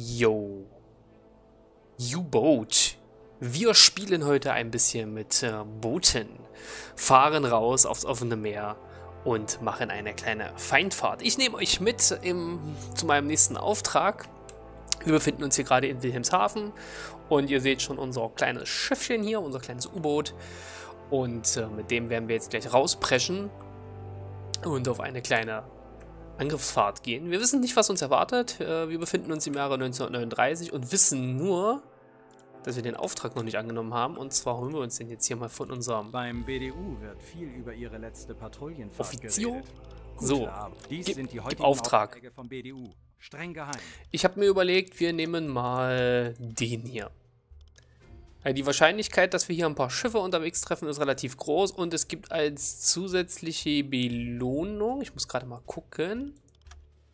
Yo. U-Boat. Wir spielen heute ein bisschen mit äh, Booten, fahren raus aufs offene Meer und machen eine kleine Feindfahrt. Ich nehme euch mit im, zu meinem nächsten Auftrag. Wir befinden uns hier gerade in Wilhelmshaven und ihr seht schon unser kleines Schiffchen hier, unser kleines U-Boot. Und äh, mit dem werden wir jetzt gleich rauspreschen und auf eine kleine Angriffsfahrt gehen. Wir wissen nicht, was uns erwartet. Äh, wir befinden uns im Jahre 1939 und wissen nur, dass wir den Auftrag noch nicht angenommen haben. Und zwar holen wir uns den jetzt hier mal von unserem Beim BDU wird viel über ihre letzte Patrouillenfahrt Offizier. So, Dies gib, sind die gib Auftrag. Ich habe mir überlegt, wir nehmen mal den hier. Die Wahrscheinlichkeit, dass wir hier ein paar Schiffe unterwegs treffen, ist relativ groß und es gibt als zusätzliche Belohnung, ich muss gerade mal gucken,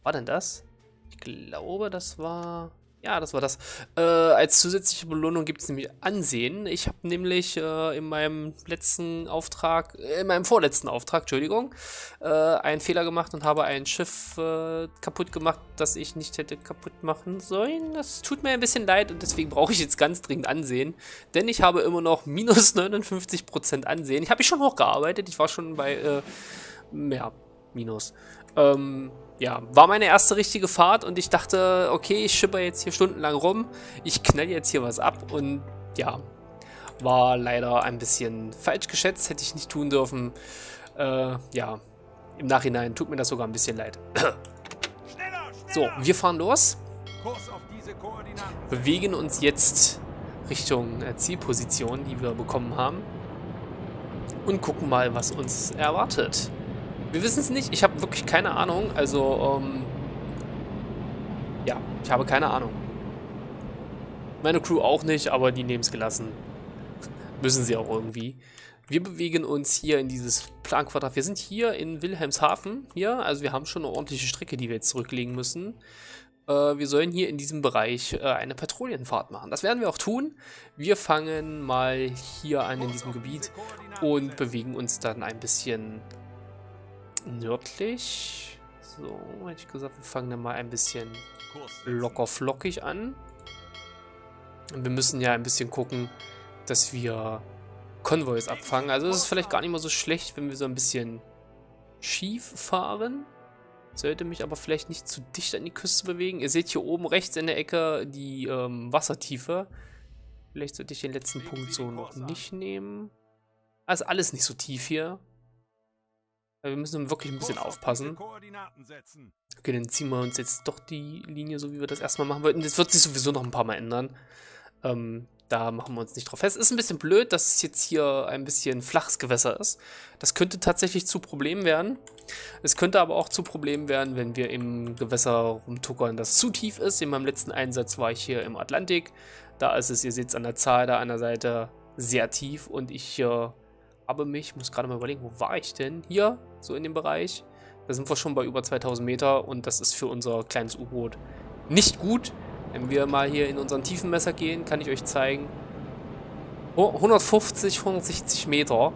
war denn das? Ich glaube, das war, ja, das war das. Äh, als zusätzliche Belohnung gibt es nämlich Ansehen. Ich habe nämlich äh, in meinem letzten Auftrag, äh, in meinem vorletzten Auftrag, Entschuldigung, äh, einen Fehler gemacht und habe ein Schiff äh, kaputt gemacht, das ich nicht hätte kaputt machen sollen. Das tut mir ein bisschen leid und deswegen brauche ich jetzt ganz dringend Ansehen, denn ich habe immer noch minus 59% Ansehen. Ich habe mich schon hochgearbeitet, ich war schon bei, äh, ja, minus. Ähm, ja, war meine erste richtige Fahrt und ich dachte, okay, ich schipper jetzt hier stundenlang rum, ich knall jetzt hier was ab und ja, war leider ein bisschen falsch geschätzt, hätte ich nicht tun dürfen. Äh, ja, im Nachhinein tut mir das sogar ein bisschen leid. So, wir fahren los, bewegen uns jetzt Richtung äh, Zielposition, die wir bekommen haben und gucken mal, was uns erwartet. Wir wissen es nicht, ich habe wirklich keine Ahnung, also, ähm, ja, ich habe keine Ahnung. Meine Crew auch nicht, aber die nehmen es gelassen. Müssen sie auch irgendwie. Wir bewegen uns hier in dieses Planquadrat. Wir sind hier in Wilhelmshaven. Hier, also wir haben schon eine ordentliche Strecke, die wir jetzt zurücklegen müssen. Äh, wir sollen hier in diesem Bereich äh, eine Patrouillenfahrt machen. Das werden wir auch tun. Wir fangen mal hier an in diesem Gebiet und bewegen uns dann ein bisschen nördlich. So, hätte ich gesagt, wir fangen dann mal ein bisschen locker flockig an. Und wir müssen ja ein bisschen gucken, dass wir Konvois abfangen. Also es ist vielleicht gar nicht mal so schlecht, wenn wir so ein bisschen schief fahren. Sollte mich aber vielleicht nicht zu dicht an die Küste bewegen. Ihr seht hier oben rechts in der Ecke die ähm, Wassertiefe. Vielleicht sollte ich den letzten Punkt so noch nicht nehmen. Also alles nicht so tief hier. Aber wir müssen wirklich ein bisschen aufpassen. Okay, dann ziehen wir uns jetzt doch die Linie, so wie wir das erstmal machen wollten. Das wird sich sowieso noch ein paar Mal ändern. Ähm, da machen wir uns nicht drauf fest. Ist ein bisschen blöd, dass es jetzt hier ein bisschen flaches Gewässer ist. Das könnte tatsächlich zu Problemen werden. Es könnte aber auch zu Problemen werden, wenn wir im Gewässer rumtuckern, das zu tief ist. In meinem letzten Einsatz war ich hier im Atlantik. Da ist es, ihr seht es an der Zahl da an der Seite, sehr tief. Und ich äh, habe mich, muss gerade mal überlegen, wo war ich denn? Hier, so in dem Bereich. Da sind wir schon bei über 2000 Meter und das ist für unser kleines U-Boot nicht gut. Wenn wir mal hier in unseren Tiefenmesser gehen, kann ich euch zeigen. Oh, 150, 160 Meter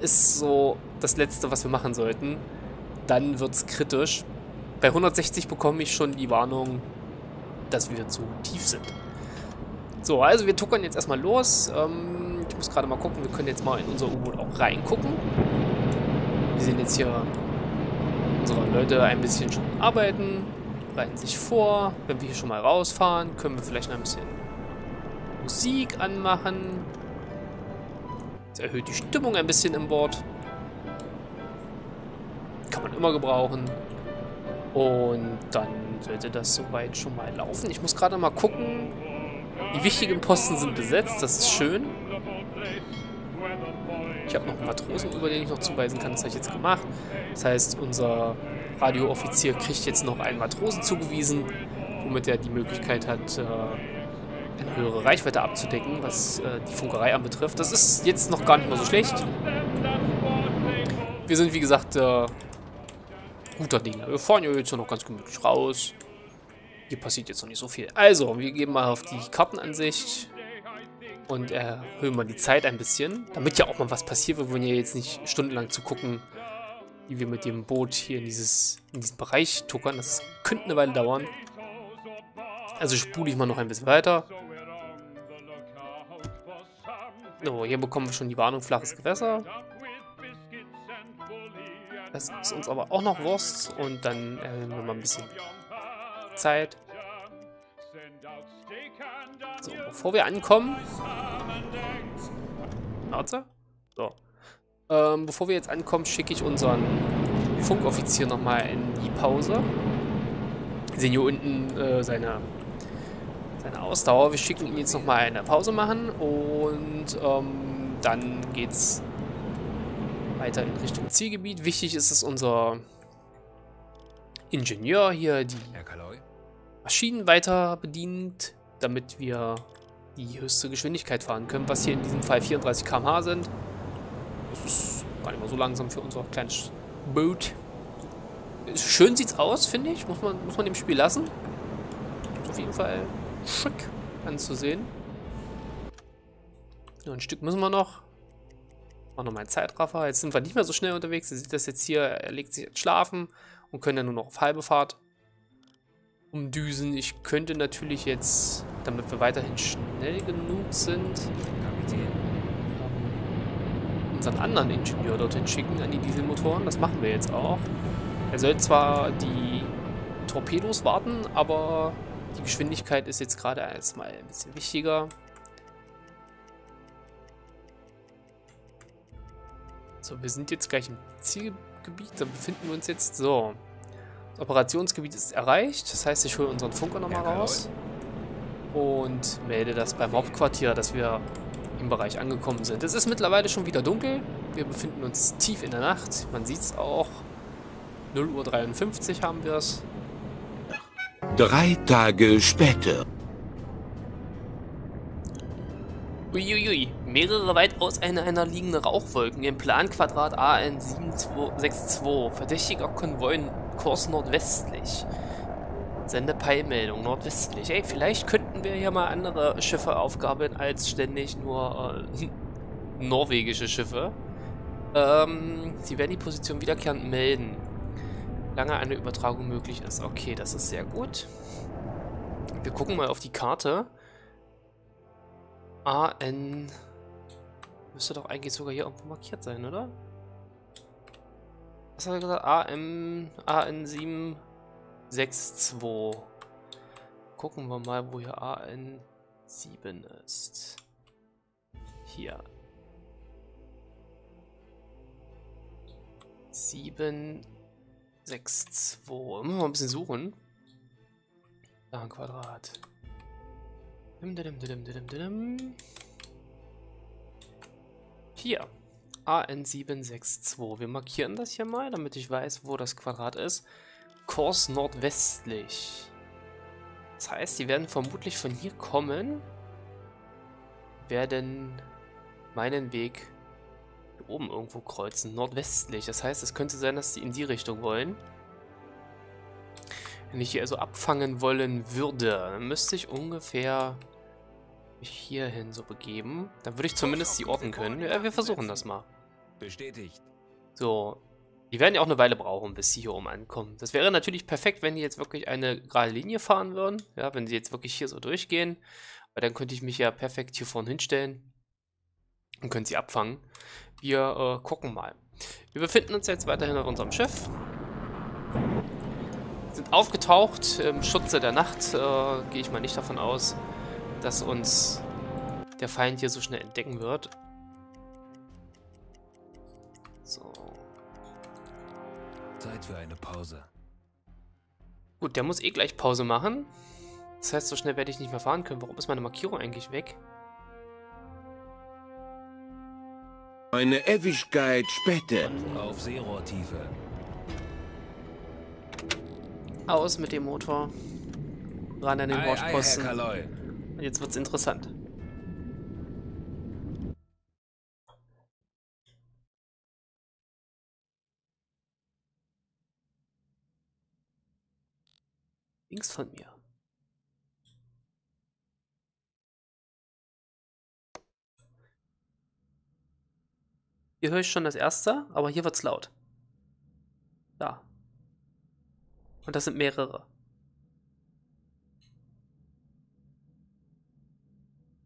ist so das Letzte, was wir machen sollten. Dann wird es kritisch. Bei 160 bekomme ich schon die Warnung, dass wir zu tief sind. So, also wir tuckern jetzt erstmal los. Ähm, ich muss gerade mal gucken, wir können jetzt mal in unser U-Boot auch reingucken. Wir sehen jetzt hier unsere Leute ein bisschen schon arbeiten, bereiten sich vor. Wenn wir hier schon mal rausfahren, können wir vielleicht noch ein bisschen Musik anmachen. Das erhöht die Stimmung ein bisschen im Board. Kann man immer gebrauchen. Und dann sollte das soweit schon mal laufen. Ich muss gerade mal gucken. Die wichtigen Posten sind besetzt, das ist schön. Ich habe noch einen Matrosen, über den ich noch zuweisen kann. Das habe ich jetzt gemacht. Das heißt, unser Radiooffizier kriegt jetzt noch einen Matrosen zugewiesen, womit er die Möglichkeit hat, äh, eine höhere Reichweite abzudecken, was äh, die Funkerei anbetrifft. Das ist jetzt noch gar nicht mal so schlecht. Wir sind, wie gesagt, äh, guter Dinge. Wir fahren ja jetzt noch ganz gemütlich raus. Hier passiert jetzt noch nicht so viel. Also, wir gehen mal auf die Kartenansicht und erhöhen mal die Zeit ein bisschen, damit ja auch mal was passiert. Wir wollen ja jetzt nicht stundenlang zu gucken, wie wir mit dem Boot hier in, dieses, in diesen Bereich tuckern. Das könnte eine Weile dauern. Also spule ich mal noch ein bisschen weiter. So, hier bekommen wir schon die Warnung, flaches Gewässer. Das ist uns aber auch noch Wurst. Und dann erhöhen wir mal ein bisschen Zeit. Bevor wir ankommen... Schnauze? So. Ähm, bevor wir jetzt ankommen, schicke ich unseren Funkoffizier nochmal in die Pause. Wir sehen hier unten äh, seine seine Ausdauer. Wir schicken ihn jetzt nochmal eine Pause machen und ähm, dann geht's weiter in Richtung Zielgebiet. Wichtig ist, dass unser Ingenieur hier die Maschinen weiter bedient, damit wir die höchste Geschwindigkeit fahren können, was hier in diesem Fall 34 km/h sind. Das ist gar nicht mal so langsam für unser kleines Boot. Schön sieht's aus, finde ich. Muss man, muss man dem Spiel lassen. Ist auf jeden Fall schick anzusehen. Nur ein Stück müssen wir noch. Machen nochmal einen Zeitraffer. Jetzt sind wir nicht mehr so schnell unterwegs. Ihr seht das jetzt hier. Er legt sich jetzt schlafen und können dann nur noch auf halbe Fahrt umdüsen. Ich könnte natürlich jetzt, damit wir weiterhin schnell genug sind, ähm, unseren anderen Ingenieur dorthin schicken an die Dieselmotoren. Das machen wir jetzt auch. Er soll zwar die Torpedos warten, aber die Geschwindigkeit ist jetzt gerade erstmal ein bisschen wichtiger. So, wir sind jetzt gleich im Zielgebiet. Da befinden wir uns jetzt. So. Das Operationsgebiet ist erreicht. Das heißt, ich hole unseren Funker nochmal raus. Und melde das beim Hauptquartier, dass wir im Bereich angekommen sind. Es ist mittlerweile schon wieder dunkel. Wir befinden uns tief in der Nacht. Man sieht es auch. 0.53 Uhr haben wir es. Drei Tage später. Uiuiui, mehrere weit auseinander liegende Rauchwolken im Planquadrat AN762. Verdächtiger Konvoi, Kurs nordwestlich. Sende Peilmeldung nordwestlich. Ey, vielleicht könnten wir hier mal andere Schiffe aufgabeln als ständig nur äh, norwegische Schiffe. Ähm, sie werden die Position wiederkehrend melden lange eine Übertragung möglich ist. Okay, das ist sehr gut. Wir gucken mal auf die Karte. AN... Müsste doch eigentlich sogar hier irgendwo markiert sein, oder? Was hat er gesagt? AM... AN762. Gucken wir mal, wo hier AN7 ist. Hier. 7 6, 2. Müssen wir mal ein bisschen suchen. Da ein Quadrat. Hier. AN762. Wir markieren das hier mal, damit ich weiß, wo das Quadrat ist. Kurs nordwestlich. Das heißt, die werden vermutlich von hier kommen. Werden meinen Weg oben irgendwo kreuzen, nordwestlich. Das heißt, es könnte sein, dass die in die Richtung wollen. Wenn ich hier also abfangen wollen würde, dann müsste ich ungefähr mich hierhin so begeben. Dann würde ich zumindest die orten können. Ja, wir versuchen das mal. Bestätigt. So. Die werden ja auch eine Weile brauchen, bis sie hier oben ankommen. Das wäre natürlich perfekt, wenn die jetzt wirklich eine gerade Linie fahren würden. Ja, wenn sie jetzt wirklich hier so durchgehen. Weil dann könnte ich mich ja perfekt hier vorne hinstellen und können sie abfangen. Wir äh, gucken mal. Wir befinden uns jetzt weiterhin auf unserem Schiff. Sind aufgetaucht im Schutze der Nacht. Äh, Gehe ich mal nicht davon aus, dass uns der Feind hier so schnell entdecken wird. So. Zeit für eine Pause. Gut, der muss eh gleich Pause machen. Das heißt, so schnell werde ich nicht mehr fahren können. Warum ist meine Markierung eigentlich weg? Eine Ewigkeit später. Auf Seerohrtiefe. Aus mit dem Motor. Ran an den. Und Jetzt wird's interessant. Links von mir. Hier höre ich schon das erste, aber hier wird's laut. Da. Und das sind mehrere.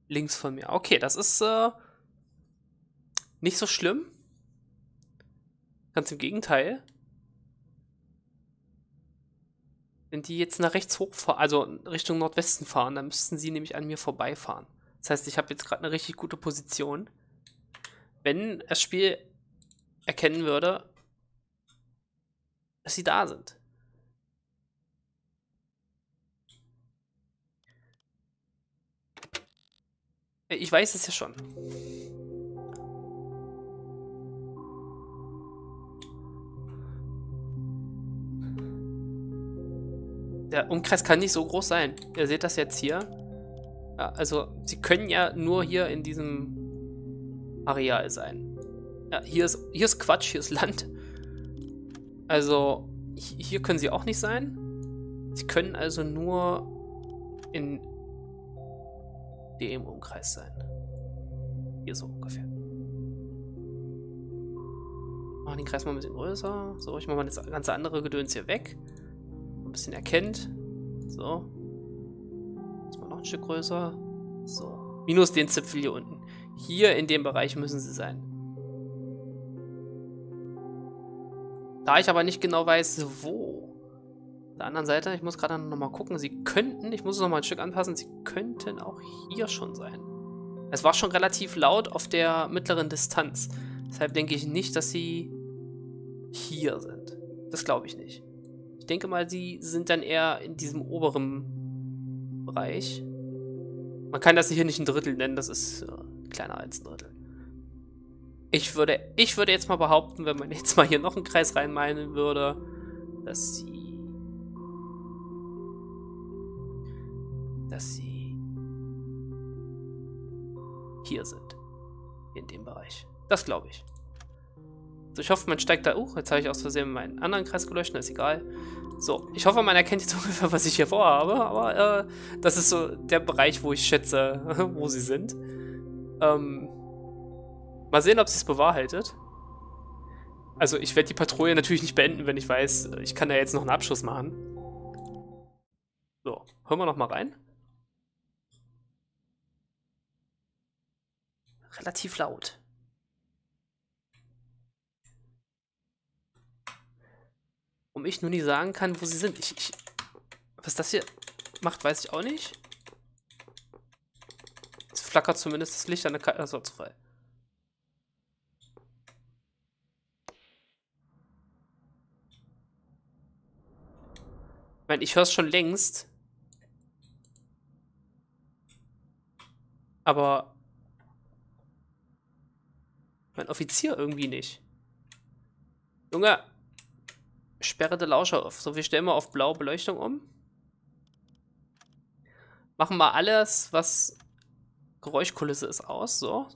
links von mir. Okay, das ist äh, nicht so schlimm. Ganz im Gegenteil. Wenn die jetzt nach rechts hochfahren, also Richtung Nordwesten fahren, dann müssten sie nämlich an mir vorbeifahren. Das heißt, ich habe jetzt gerade eine richtig gute Position. Wenn das Spiel erkennen würde, dass sie da sind. Ich weiß es ja schon. Der Umkreis kann nicht so groß sein. Ihr seht das jetzt hier. Ja, also, sie können ja nur hier in diesem Areal sein. Ja, hier ist, hier ist Quatsch, hier ist Land. Also, hier können sie auch nicht sein. Sie können also nur in dem Umkreis sein. Hier so ungefähr. Machen den Kreis mal ein bisschen größer. So, ich mache mal das ganze andere Gedöns hier weg. Ein bisschen erkennt. So. Jetzt mal noch ein Stück größer. So. Minus den Zipfel hier unten. Hier in dem Bereich müssen sie sein. Da ich aber nicht genau weiß, wo. Auf der anderen Seite, ich muss gerade noch mal gucken, sie könnten, ich muss es noch mal ein Stück anpassen, sie könnten auch hier schon sein. Es war schon relativ laut auf der mittleren Distanz. Deshalb denke ich nicht, dass sie hier sind. Das glaube ich nicht. Denke mal, sie sind dann eher in diesem oberen Bereich. Man kann das hier nicht ein Drittel nennen, das ist äh, kleiner als ein Drittel. Ich würde, ich würde jetzt mal behaupten, wenn man jetzt mal hier noch einen Kreis reinmalen würde, dass sie. dass sie hier sind. In dem Bereich. Das glaube ich. So, ich hoffe, man steigt da. Uh, jetzt habe ich aus Versehen meinen anderen Kreis gelöscht, ist egal. So, ich hoffe, man erkennt jetzt ungefähr, was ich hier vorhabe, aber äh, das ist so der Bereich, wo ich schätze, wo sie sind. Ähm, Mal sehen, ob sie es bewahrheitet. Also ich werde die Patrouille natürlich nicht beenden, wenn ich weiß, ich kann da jetzt noch einen Abschuss machen. So, hören wir noch mal rein. Relativ laut. Um ich nur nie sagen kann, wo sie sind. Ich, ich, was das hier macht, weiß ich auch nicht. Es flackert zumindest das Licht an der Karte. Also, frei. Ich meine, ich höre es schon längst. Aber mein Offizier irgendwie nicht. Junge, sperre den Lauscher auf. So, wir stellen mal auf blaue Beleuchtung um. Machen mal alles, was Geräuschkulisse ist, aus. So.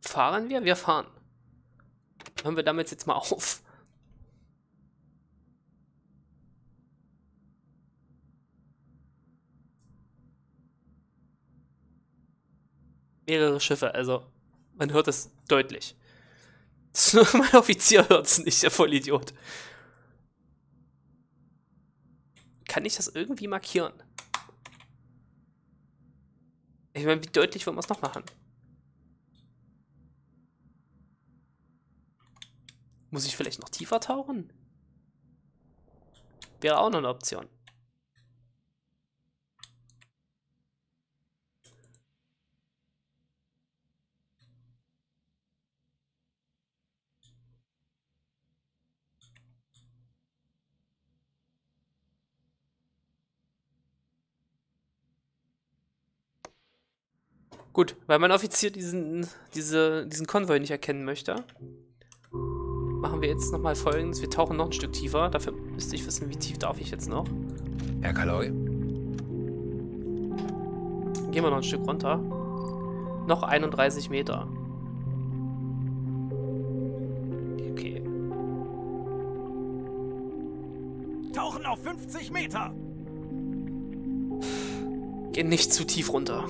Fahren wir? Wir fahren. Hören wir damit jetzt mal auf. mehrere Schiffe, also man hört es deutlich. Mein Offizier hört es nicht, der Vollidiot. Kann ich das irgendwie markieren? Ich meine, wie deutlich wollen wir es noch machen? Muss ich vielleicht noch tiefer tauchen? Wäre auch noch eine Option. Gut, weil mein Offizier diesen, diese, diesen Konvoi nicht erkennen möchte, machen wir jetzt nochmal folgendes. Wir tauchen noch ein Stück tiefer. Dafür müsste ich wissen, wie tief darf ich jetzt noch. Herr Kaloy? Gehen wir noch ein Stück runter. Noch 31 Meter. Okay. Tauchen auf 50 Meter! Gehen nicht zu tief runter.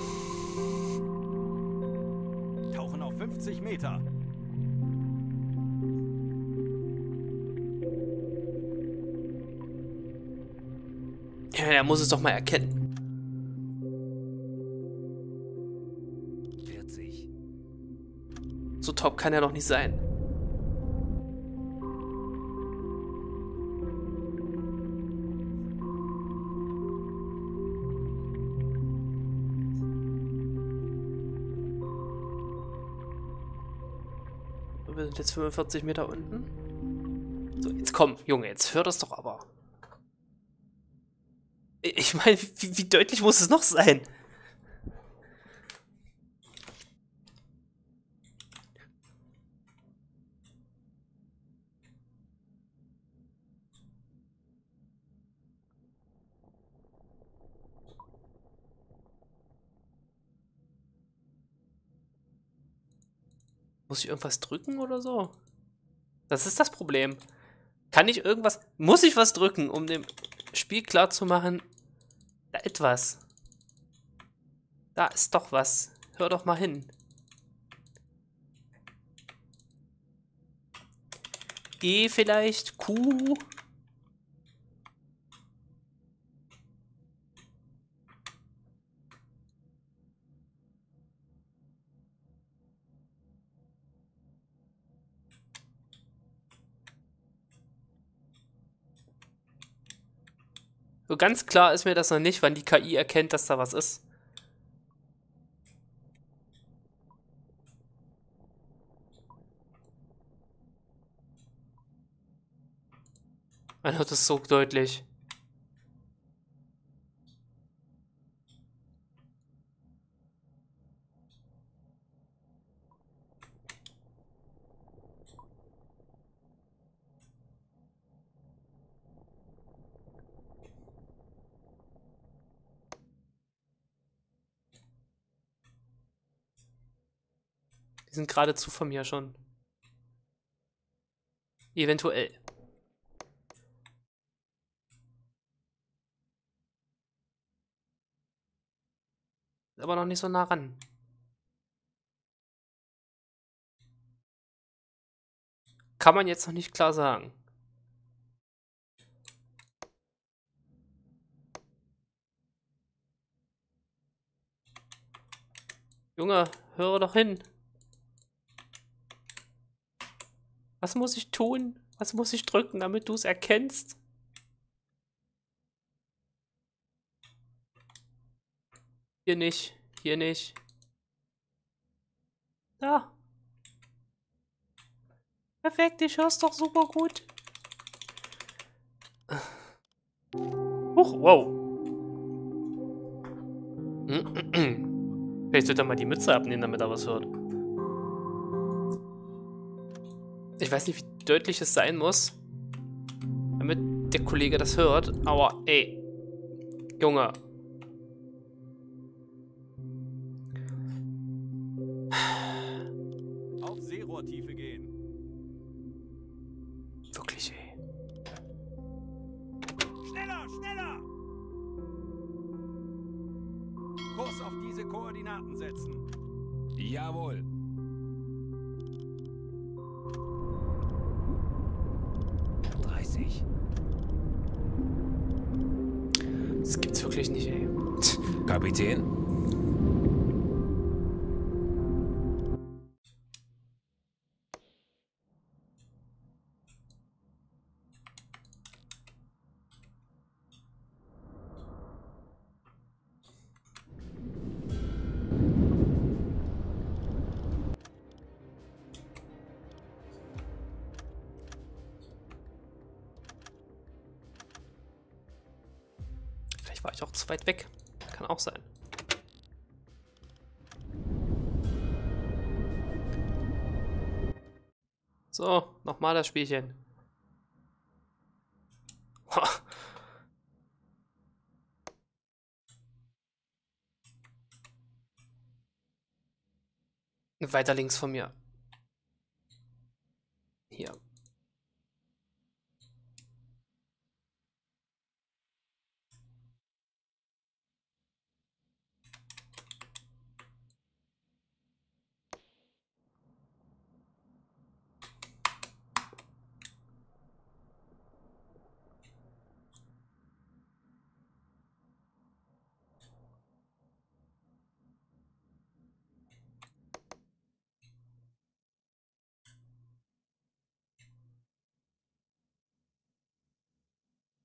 50 Meter. Ja, er muss es doch mal erkennen. 40. So top kann er doch nicht sein. Sind jetzt 45 Meter unten. So, jetzt komm, Junge, jetzt hör das doch aber. Ich meine, wie, wie deutlich muss es noch sein? Muss ich irgendwas drücken oder so? Das ist das Problem. Kann ich irgendwas... Muss ich was drücken, um dem Spiel klarzumachen? Da etwas. Da ist doch was. Hör doch mal hin. E vielleicht? Q? Ganz klar ist mir das noch nicht, wann die KI erkennt, dass da was ist. Man hört es so deutlich. Sind geradezu von mir schon. Eventuell. Aber noch nicht so nah ran. Kann man jetzt noch nicht klar sagen. Junge, höre doch hin. Was muss ich tun? Was muss ich drücken, damit du es erkennst? Hier nicht. Hier nicht. Da. Perfekt, ich hör's doch super gut. Huch, wow. Vielleicht sollte er mal die Mütze abnehmen, damit er was hört. Ich weiß nicht, wie deutlich es sein muss, damit der Kollege das hört, aber ey, Junge. Auf Seerohrtiefe gehen. Wirklich, ey. Schneller, schneller! Kurs auf diese Koordinaten setzen. Jawohl. Wirklich nicht, ey. Kapitän? So, nochmal das Spielchen. Weiter links von mir.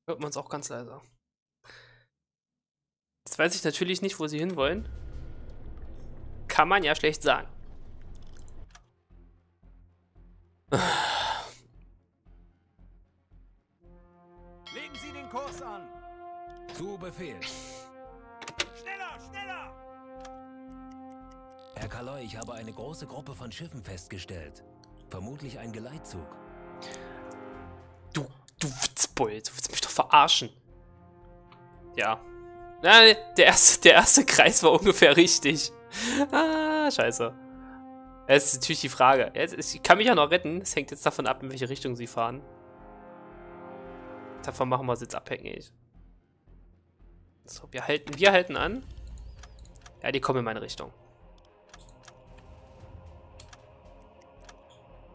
Hört man es auch ganz leise. Jetzt weiß ich natürlich nicht, wo sie hinwollen. Kann man ja schlecht sagen. Legen Sie den Kurs an. Zu Befehl. Schneller, schneller! Herr Kaloi, ich habe eine große Gruppe von Schiffen festgestellt. Vermutlich ein Geleitzug. Du, du Witzbold, du willst mich doch verarschen. Ja. Nein, der erste, der erste Kreis war ungefähr richtig. Ah, scheiße. Es ist natürlich die Frage. Jetzt, ich kann mich ja noch retten. Es hängt jetzt davon ab, in welche Richtung sie fahren. Davon machen wir es jetzt abhängig. So, wir halten, wir halten an. Ja, die kommen in meine Richtung.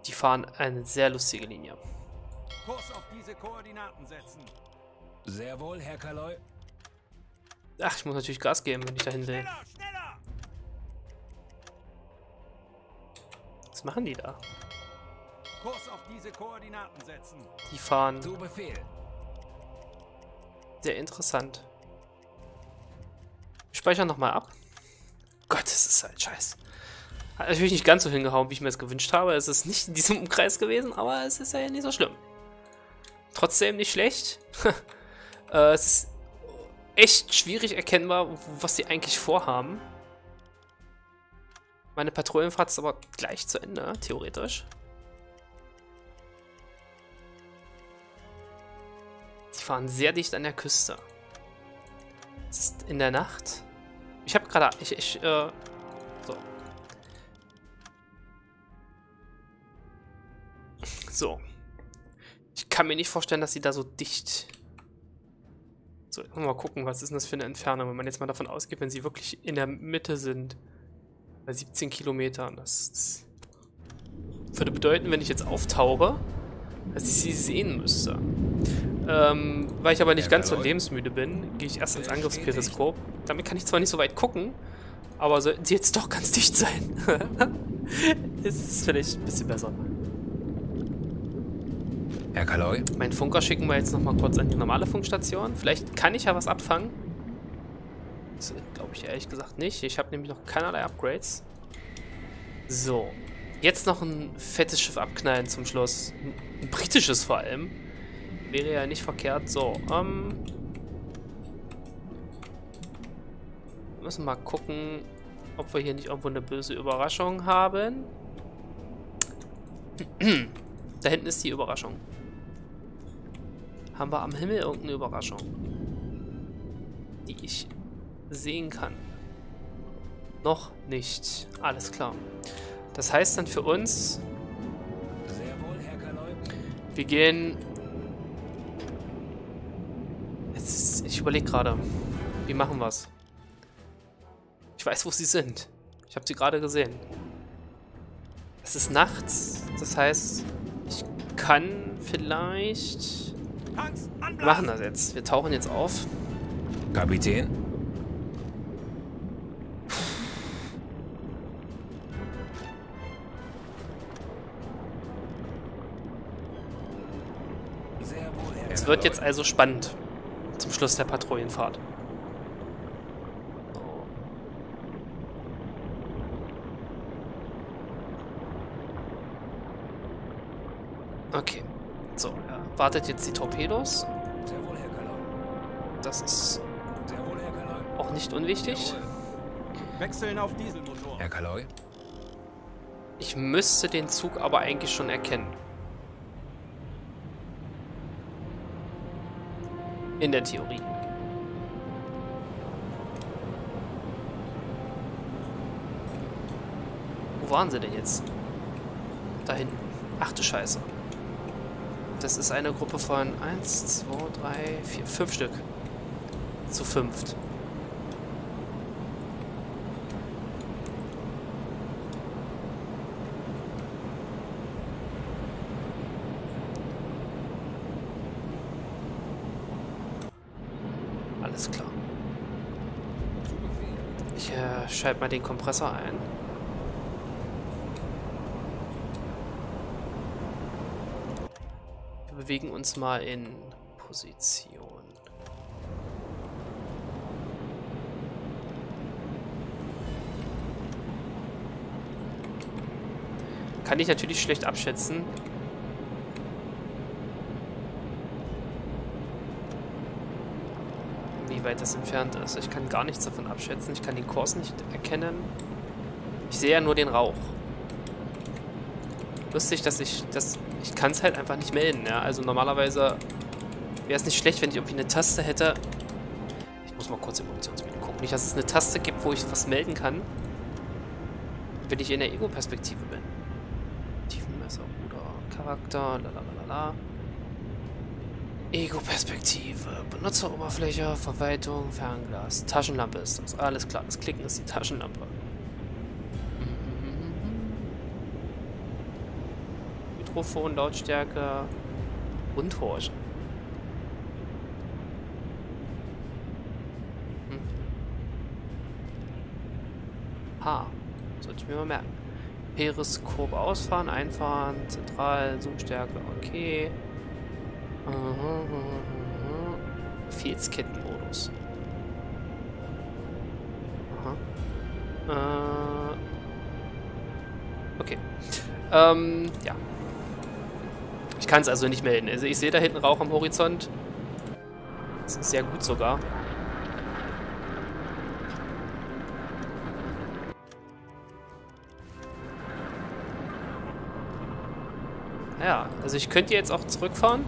Die fahren eine sehr lustige Linie. Kurs auf diese Koordinaten setzen. Sehr wohl, Herr Kaloi. Ach, ich muss natürlich Gas geben, wenn ich dahin will. Schneller, schneller! Was machen die da? Kurs auf diese Koordinaten setzen. Die fahren Zu Befehl. sehr interessant. Wir speichern nochmal ab. Gott, das ist halt scheiß. Hat natürlich nicht ganz so hingehauen, wie ich mir das gewünscht habe. Es ist nicht in diesem Umkreis gewesen, aber es ist ja nicht so schlimm. Trotzdem nicht schlecht. äh, es ist echt schwierig erkennbar, was sie eigentlich vorhaben. Meine Patrouillenfahrt ist aber gleich zu Ende, theoretisch. Sie fahren sehr dicht an der Küste. Es ist in der Nacht. Ich habe gerade... Ich, ich, äh... So. So. Ich kann mir nicht vorstellen, dass sie da so dicht... So, mal gucken, was ist denn das für eine Entfernung, wenn man jetzt mal davon ausgeht, wenn sie wirklich in der Mitte sind. Bei 17 Kilometern. Das, das würde bedeuten, wenn ich jetzt auftauche, dass ich sie sehen müsste. Ähm, weil ich aber nicht ganz so Leute. lebensmüde bin, gehe ich erst ins Angriffsperiskop. Damit kann ich zwar nicht so weit gucken, aber sollten sie jetzt doch ganz dicht sein. ist es vielleicht ein bisschen besser. Herr Kaloi. Meinen Funker schicken wir jetzt nochmal kurz an die normale Funkstation. Vielleicht kann ich ja was abfangen. Das glaube ich ehrlich gesagt nicht. Ich habe nämlich noch keinerlei Upgrades. So. Jetzt noch ein fettes Schiff abknallen zum Schluss. Ein britisches vor allem. Wäre ja nicht verkehrt. So, ähm... Wir müssen mal gucken, ob wir hier nicht irgendwo eine böse Überraschung haben. da hinten ist die Überraschung. Haben wir am Himmel irgendeine Überraschung, die ich sehen kann? Noch nicht. Alles klar. Das heißt dann für uns, wir gehen... Ist, ich überlege gerade, wie machen wir es? Ich weiß, wo sie sind. Ich habe sie gerade gesehen. Es ist nachts, das heißt, ich kann vielleicht... Machen das jetzt. Wir tauchen jetzt auf. Kapitän. Es wird jetzt also spannend. Zum Schluss der Patrouillenfahrt. Okay. So, er wartet jetzt die Torpedos. Das ist auch nicht unwichtig. Wechseln auf Dieselmotor. Herr Kaloi. Ich müsste den Zug aber eigentlich schon erkennen. In der Theorie. Wo waren sie denn jetzt? Da hinten. Ach du Scheiße. Das ist eine Gruppe von 1, 2, 3, 4, 5 Stück. Zu fünft. Alles klar. Ich äh, schalte mal den Kompressor ein. Bewegen uns mal in Position. Kann ich natürlich schlecht abschätzen. Wie weit das entfernt ist. Ich kann gar nichts davon abschätzen. Ich kann den Kurs nicht erkennen. Ich sehe ja nur den Rauch. Lustig, dass ich das... Ich kann es halt einfach nicht melden, ja. Also normalerweise wäre es nicht schlecht, wenn ich irgendwie eine Taste hätte. Ich muss mal kurz im Optionsmenü gucken. Nicht, dass es eine Taste gibt, wo ich was melden kann. Wenn ich in der Ego-Perspektive bin. Tiefenmesser, Ruder, Charakter, lalalala. Ego-Perspektive, Benutzeroberfläche, Verwaltung, Fernglas, Taschenlampe ist das. Alles klar, das Klicken ist die Taschenlampe. Mikrofon, Lautstärke und Horchen. Hm. H. Sollte ich mir mal merken. Periskop ausfahren, einfahren, zentral, Zoomstärke, okay. Filzkettenmodus. Aha. Äh. Okay. Ähm, ja. Ich kann es also nicht melden. Also ich sehe da hinten Rauch am Horizont. Das ist sehr gut sogar. Ja, also ich könnte jetzt auch zurückfahren.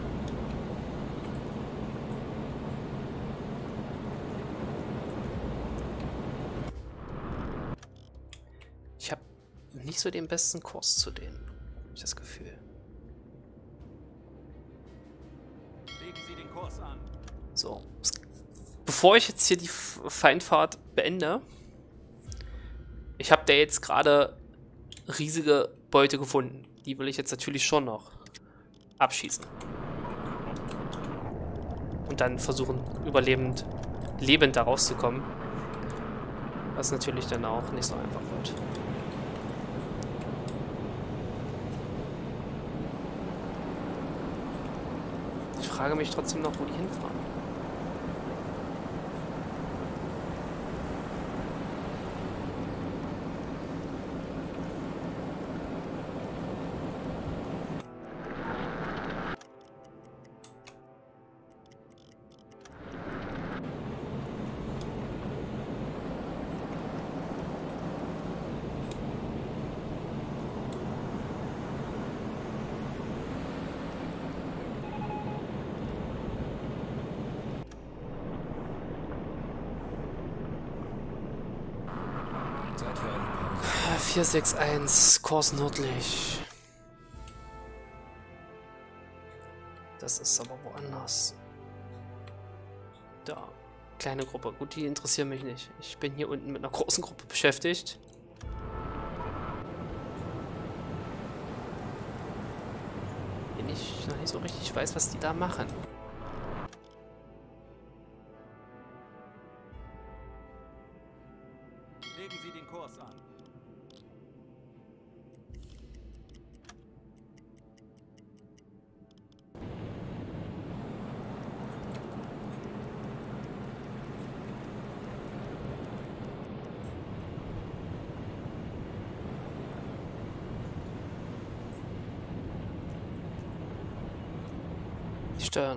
Ich habe nicht so den besten Kurs zu denen. Hab ich das Gefühl. So. Bevor ich jetzt hier die Feindfahrt beende, ich habe da jetzt gerade riesige Beute gefunden. Die will ich jetzt natürlich schon noch abschießen. Und dann versuchen, überlebend, lebend da rauszukommen. Was natürlich dann auch nicht so einfach wird. Ich frage mich trotzdem noch, wo die hinfahren. Zeit für eine Pause. 461, Kurs nördlich. Das ist aber woanders. Da. Kleine Gruppe. Gut, die interessieren mich nicht. Ich bin hier unten mit einer großen Gruppe beschäftigt. Wenn ich noch nicht so richtig weiß, was die da machen.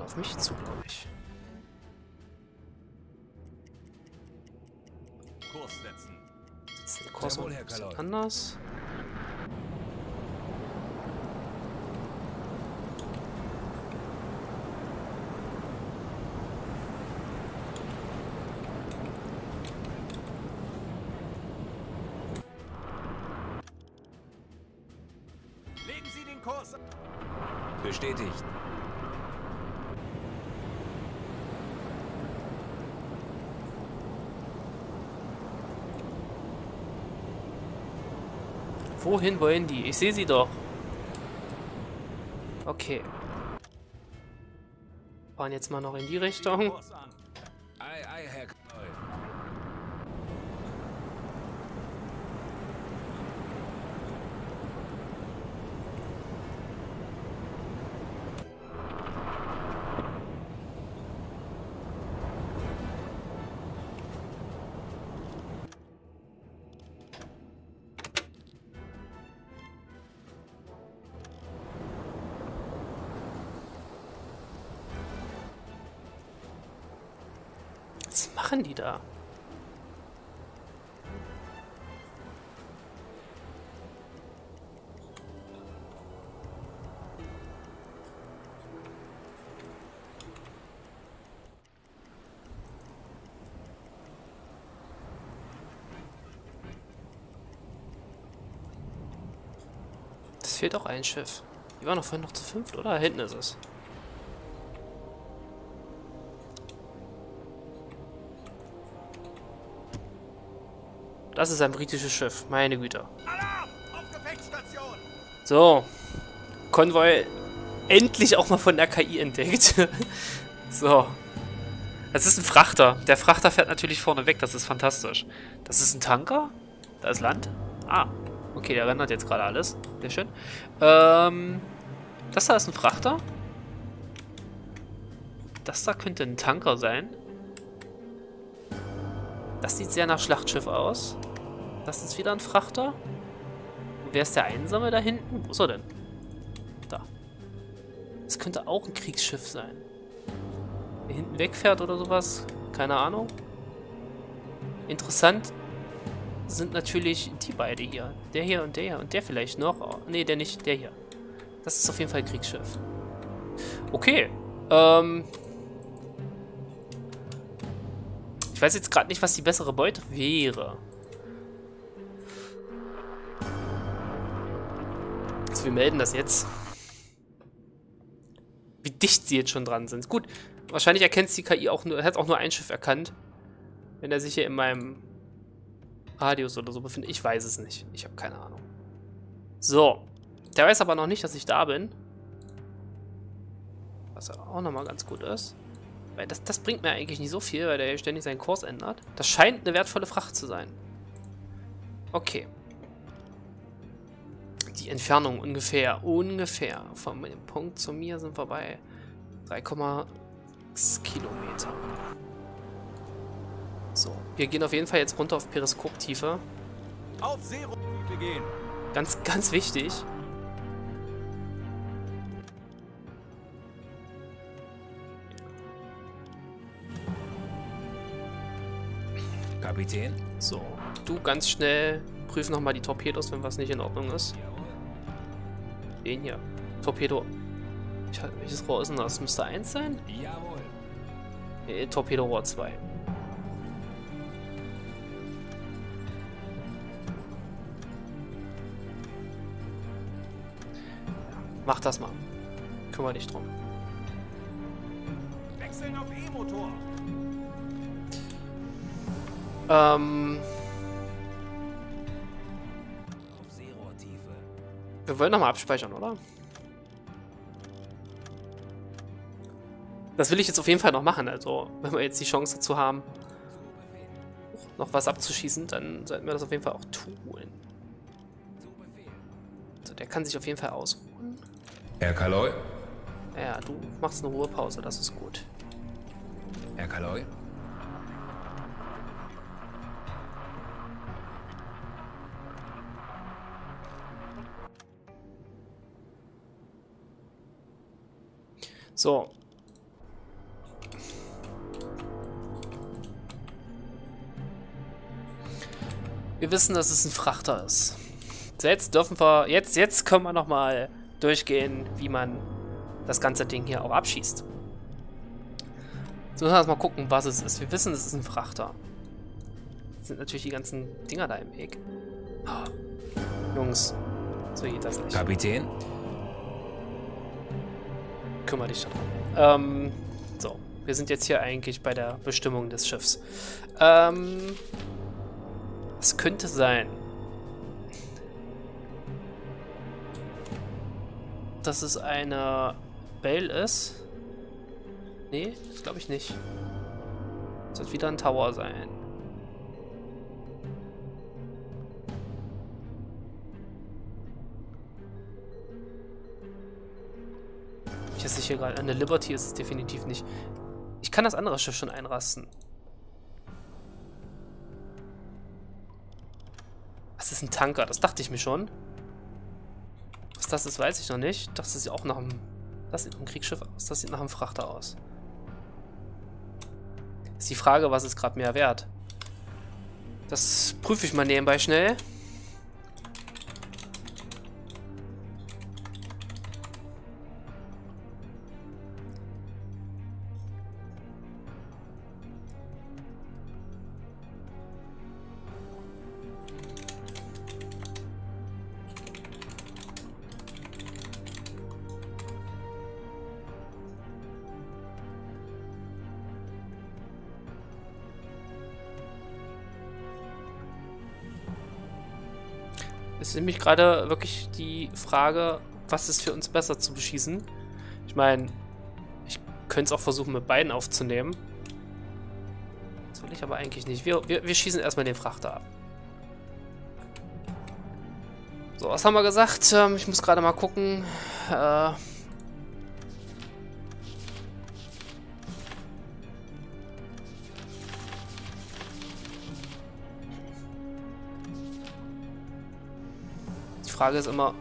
Auf mich zu, glaube ich. Kurs setzen. Jetzt der Kurs Herr ein bisschen anders. Wohin wollen die? Ich sehe sie doch. Okay. Fahren jetzt mal noch in die Richtung. Machen die da? Es fehlt auch ein Schiff. Die waren doch vorhin noch zu fünft, oder? Hinten ist es. Das ist ein britisches Schiff. Meine Güte. Alarm! Auf Gefechtsstation! So. Konvoi endlich auch mal von der KI entdeckt. so. Das ist ein Frachter. Der Frachter fährt natürlich vorne weg. Das ist fantastisch. Das ist ein Tanker? Da ist Land? Ah. Okay, der rendert jetzt gerade alles. Sehr schön. Ähm, das da ist ein Frachter. Das da könnte ein Tanker sein. Das sieht sehr nach Schlachtschiff aus. Das ist wieder ein Frachter. Und wer ist der Einsame da hinten? Wo ist er denn? Da. Das könnte auch ein Kriegsschiff sein. Wer hinten wegfährt oder sowas. Keine Ahnung. Interessant sind natürlich die beide hier. Der hier und der hier. Und der vielleicht noch. Oh, nee, der nicht. Der hier. Das ist auf jeden Fall ein Kriegsschiff. Okay. Ähm... Ich weiß jetzt gerade nicht, was die bessere Beute wäre. Wir melden das jetzt. Wie dicht sie jetzt schon dran sind. Gut, wahrscheinlich erkennt die KI auch nur, hat auch nur ein Schiff erkannt. Wenn er sich hier in meinem Radius oder so befindet. Ich weiß es nicht. Ich habe keine Ahnung. So. Der weiß aber noch nicht, dass ich da bin. Was auch nochmal ganz gut ist. Weil das, das bringt mir eigentlich nicht so viel, weil der ständig seinen Kurs ändert. Das scheint eine wertvolle Fracht zu sein. Okay. Die Entfernung ungefähr, ungefähr von dem Punkt zu mir sind wir bei 3,6 Kilometer. So, wir gehen auf jeden Fall jetzt runter auf Periskoptiefe. Auf Seerotiefe gehen! Ganz, ganz wichtig. Kapitän? So, du ganz schnell prüf nochmal die Torpedos, wenn was nicht in Ordnung ist. Den hier. Torpedo. Ich, welches Rohr ist denn das? Müsste 1 sein? Jawohl. Nee, Torpedorohr 2. Mach das mal. Kümmer dich drum. Wechseln auf E-Motor! Ähm, wir wollen nochmal abspeichern, oder? Das will ich jetzt auf jeden Fall noch machen. Also, wenn wir jetzt die Chance dazu haben, noch was abzuschießen, dann sollten wir das auf jeden Fall auch tun. So, der kann sich auf jeden Fall ausruhen. Herr Kaloy? Ja, du machst eine Ruhepause, das ist gut. Herr Kaloy? So. Wir wissen, dass es ein Frachter ist. Jetzt dürfen wir, jetzt, jetzt können wir nochmal durchgehen, wie man das ganze Ding hier auch abschießt. So, müssen wir erst mal gucken, was es ist. Wir wissen, es ist ein Frachter. Jetzt sind natürlich die ganzen Dinger da im Weg. Ah, Jungs, so geht das nicht. Kapitän? Kümmere dich darum. Ähm, so, wir sind jetzt hier eigentlich bei der Bestimmung des Schiffs. Ähm, es könnte sein, dass es eine Bale ist. Nee, das glaube ich nicht. Es wird wieder ein Tower sein. Ich esse hier gerade. Eine Liberty ist es definitiv nicht. Ich kann das andere Schiff schon einrasten. Das ist ein Tanker, das dachte ich mir schon. Was das ist, weiß ich noch nicht. Das sieht auch nach einem. Das sieht nach einem Kriegsschiff aus. Das sieht nach einem Frachter aus. Ist die Frage, was ist gerade mehr wert? Das prüfe ich mal nebenbei schnell. Gerade wirklich die Frage, was ist für uns besser zu beschießen. Ich meine, ich könnte es auch versuchen, mit beiden aufzunehmen. Das will ich aber eigentlich nicht. Wir, wir, wir schießen erstmal den Frachter ab. So, was haben wir gesagt? Ähm, ich muss gerade mal gucken. Äh, Frage ist immer,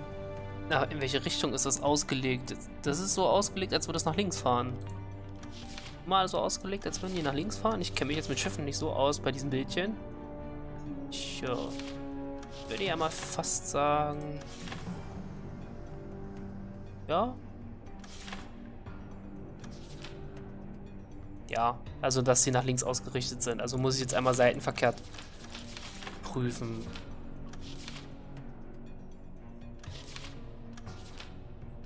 in welche Richtung ist das ausgelegt? Das ist so ausgelegt, als würde es nach links fahren. Mal so ausgelegt, als würden die nach links fahren. Ich kenne mich jetzt mit Schiffen nicht so aus bei diesem Bildchen. Ich äh, würde ja mal fast sagen... Ja. Ja, also dass sie nach links ausgerichtet sind. Also muss ich jetzt einmal seitenverkehrt prüfen.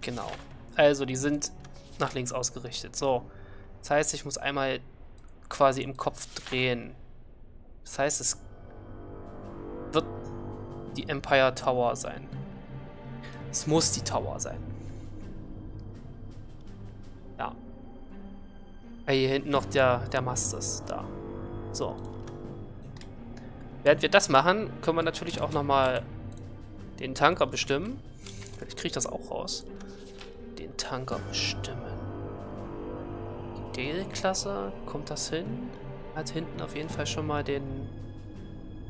Genau. Also, die sind nach links ausgerichtet. So. Das heißt, ich muss einmal quasi im Kopf drehen. Das heißt, es wird die Empire Tower sein. Es muss die Tower sein. Ja. Hier hinten noch der, der Mast ist. Da. So. Während wir das machen, können wir natürlich auch nochmal den Tanker bestimmen. Vielleicht kriege ich das auch raus den Tanker bestimmen. Die Dale-Klasse, kommt das hin? Hat hinten auf jeden Fall schon mal den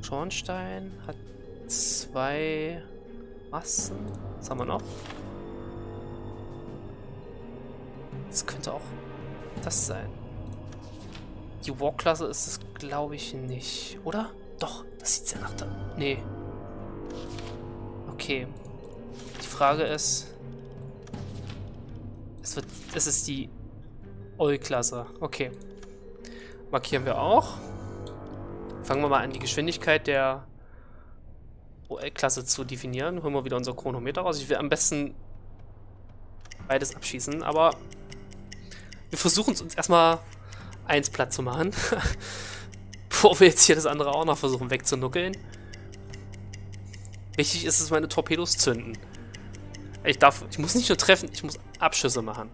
Schornstein. Hat zwei Massen. Was haben wir noch? Das könnte auch das sein. Die War-Klasse ist es, glaube ich, nicht. Oder? Doch, das sieht sehr nach da. Nee. Okay. Die Frage ist, es, wird, es ist die Oil-Klasse. Okay. Markieren wir auch. Fangen wir mal an, die Geschwindigkeit der OL-Klasse zu definieren. Holen wir wieder unser Chronometer raus. Ich will am besten beides abschießen, aber wir versuchen es uns erstmal eins platt zu machen. Bevor wir jetzt hier das andere auch noch versuchen wegzunuckeln. Wichtig ist es, meine Torpedos zünden. Ich darf, ich muss nicht nur treffen, ich muss Abschüsse machen.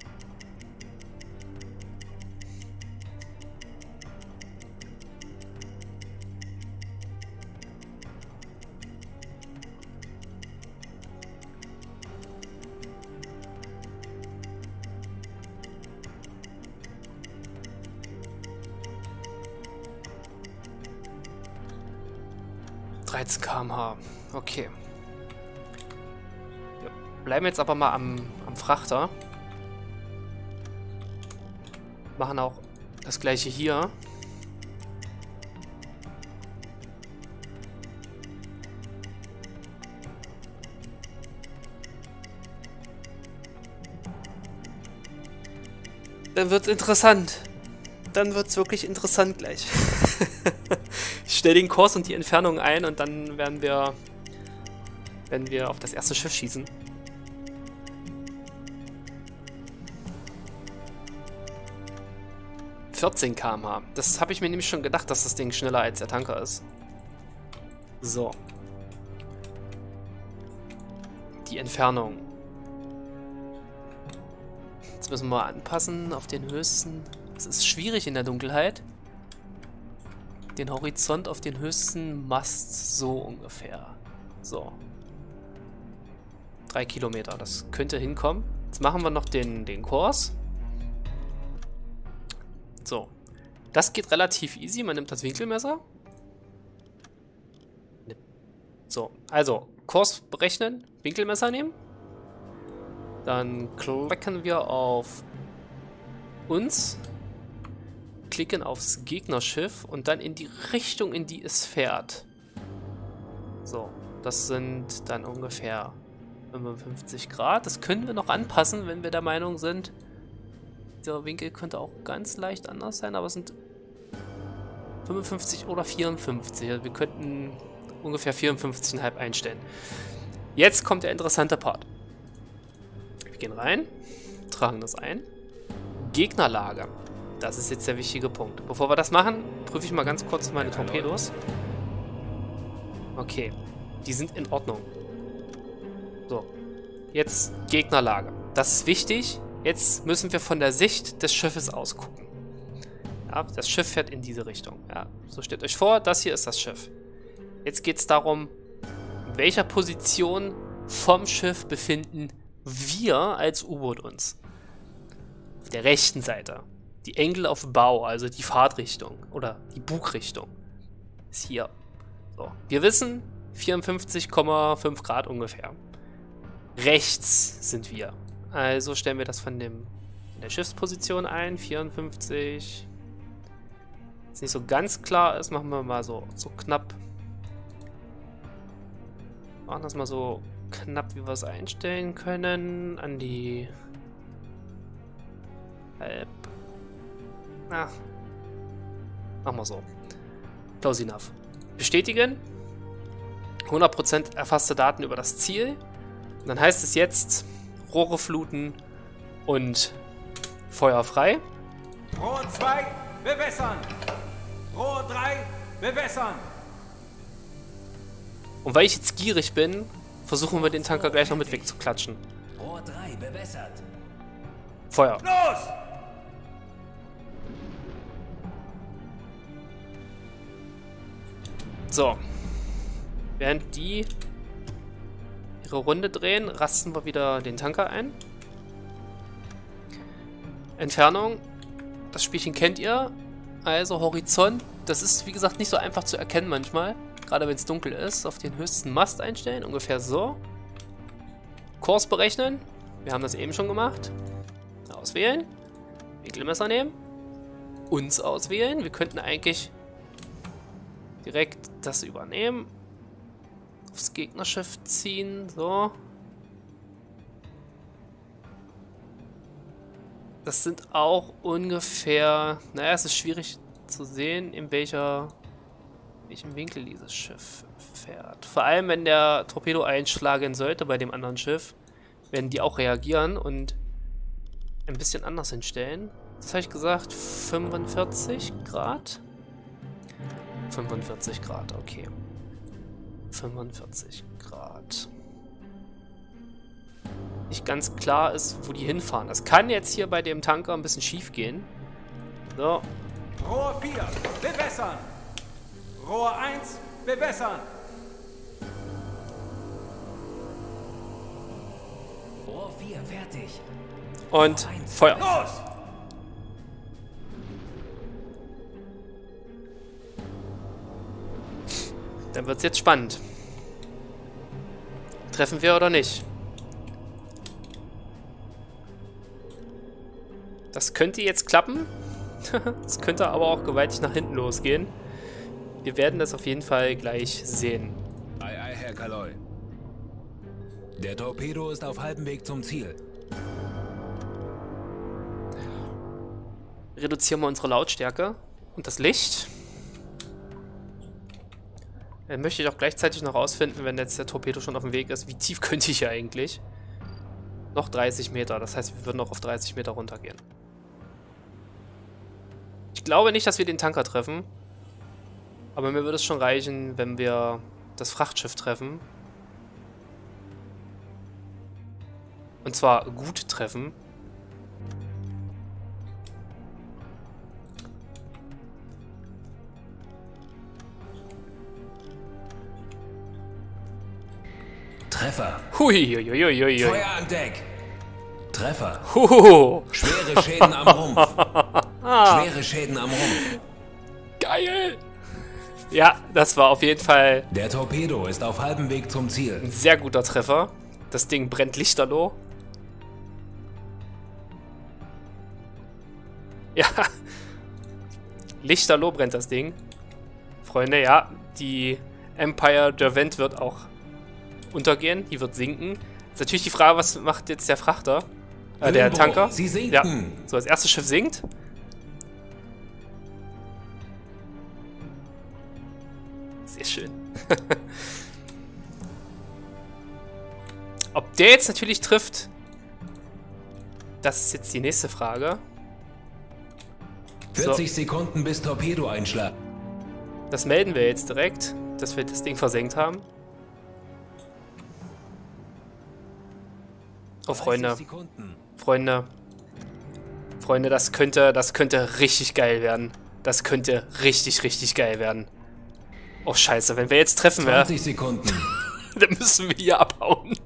km/h. Okay. Bleiben jetzt aber mal am, am Frachter. Machen auch das gleiche hier. Dann wird's interessant. Dann wird's wirklich interessant gleich. ich stelle den Kurs und die Entfernung ein und dann werden wir, werden wir auf das erste Schiff schießen. 14 km/h. Das habe ich mir nämlich schon gedacht, dass das Ding schneller als der Tanker ist. So. Die Entfernung. Jetzt müssen wir anpassen auf den höchsten. Es ist schwierig in der Dunkelheit. Den Horizont auf den höchsten Mast so ungefähr. So. Drei Kilometer, das könnte hinkommen. Jetzt machen wir noch den, den Kurs. So. Das geht relativ easy. Man nimmt das Winkelmesser. So, also Kurs berechnen, Winkelmesser nehmen. Dann klicken wir auf uns. klicken aufs Gegnerschiff und dann in die Richtung, in die es fährt. So, das sind dann ungefähr 55 Grad. Das können wir noch anpassen, wenn wir der Meinung sind, der Winkel könnte auch ganz leicht anders sein, aber es sind 55 oder 54. Also wir könnten ungefähr 54,5 einstellen. Jetzt kommt der interessante Part. Wir gehen rein, tragen das ein. Gegnerlager. Das ist jetzt der wichtige Punkt. Bevor wir das machen, prüfe ich mal ganz kurz meine Torpedos. Okay, die sind in Ordnung. So, jetzt Gegnerlager. Das ist wichtig. Jetzt müssen wir von der Sicht des Schiffes aus gucken. Ja, das Schiff fährt in diese Richtung. Ja, so stellt euch vor, das hier ist das Schiff. Jetzt geht es darum, in welcher Position vom Schiff befinden wir als U-Boot uns. Auf der rechten Seite. Die Engel auf Bau, also die Fahrtrichtung oder die Bugrichtung, ist hier. So, wir wissen 54,5 Grad ungefähr. Rechts sind wir. Also stellen wir das von dem in der Schiffsposition ein. 54. Jetzt nicht so ganz klar ist, machen wir mal so, so knapp. Machen das mal so knapp, wie wir es einstellen können. An die halb. Na. Machen wir so. Close enough. Bestätigen. 100% erfasste Daten über das Ziel. Und dann heißt es jetzt Rohre fluten und Feuer frei. Rohr 2, bewässern. Rohr 3, bewässern. Und weil ich jetzt gierig bin, versuchen wir den Tanker gleich noch mit wegzuklatschen. Rohr 3 bewässert. Feuer. Los! So. Während die ihre Runde drehen, rasten wir wieder den Tanker ein. Entfernung. Das Spielchen kennt ihr. Also Horizont. Das ist, wie gesagt, nicht so einfach zu erkennen manchmal. Gerade wenn es dunkel ist. Auf den höchsten Mast einstellen. Ungefähr so. Kurs berechnen. Wir haben das eben schon gemacht. Auswählen. Winkelmesser nehmen. Uns auswählen. Wir könnten eigentlich direkt das übernehmen. Aufs Gegnerschiff ziehen. So. Das sind auch ungefähr... Naja, es ist schwierig zu sehen, in welcher welchem Winkel dieses Schiff fährt. Vor allem, wenn der Torpedo einschlagen sollte bei dem anderen Schiff, werden die auch reagieren und ein bisschen anders hinstellen. Das habe ich gesagt, 45 Grad? 45 Grad, okay. 45 Grad. Nicht ganz klar ist, wo die hinfahren. Das kann jetzt hier bei dem Tanker ein bisschen schief gehen. So, Rohr 4, bewässern. Rohr 1, bewässern. Rohr 4 fertig. und Feuer. Los! Dann wird es jetzt spannend. Treffen wir oder nicht? Das könnte jetzt klappen. Es könnte aber auch gewaltig nach hinten losgehen. Wir werden das auf jeden Fall gleich sehen. Ei, ei, Herr Kaloy. Der Torpedo ist auf halbem Weg zum Ziel. Reduzieren wir unsere Lautstärke und das Licht. Dann möchte ich auch gleichzeitig noch rausfinden, wenn jetzt der Torpedo schon auf dem Weg ist, wie tief könnte ich hier eigentlich? Noch 30 Meter, das heißt, wir würden noch auf 30 Meter runtergehen. Ich glaube nicht, dass wir den Tanker treffen. Aber mir würde es schon reichen, wenn wir das Frachtschiff treffen. Und zwar gut treffen. Treffer. Hui, hui, hui, hui, hui. Feuer an Deck. Treffer. Huhu. Schwere Schäden am Rumpf. Schwere Schäden am Rumpf. Geil. Ja, das war auf jeden Fall Der Torpedo ist auf halbem Weg zum Ziel. ein sehr guter Treffer. Das Ding brennt lichterloh. Ja. Lichterloh brennt das Ding. Freunde, ja, die Empire Derwent wird auch untergehen. Die wird sinken. Ist natürlich die Frage, was macht jetzt der Frachter? Äh, der. Tanker. Sie sinken. Ja. So, das erste Schiff sinkt. Sehr schön. Ob der jetzt natürlich trifft, das ist jetzt die nächste Frage. 40 Sekunden bis Torpedoeinschlag. Das melden wir jetzt direkt, dass wir das Ding versenkt haben. Oh, 30 Freunde. Freunde. Freunde, das könnte, das könnte richtig geil werden. Das könnte richtig, richtig geil werden. Oh, scheiße, wenn wir jetzt treffen, wir, 20 Sekunden. dann müssen wir hier abhauen.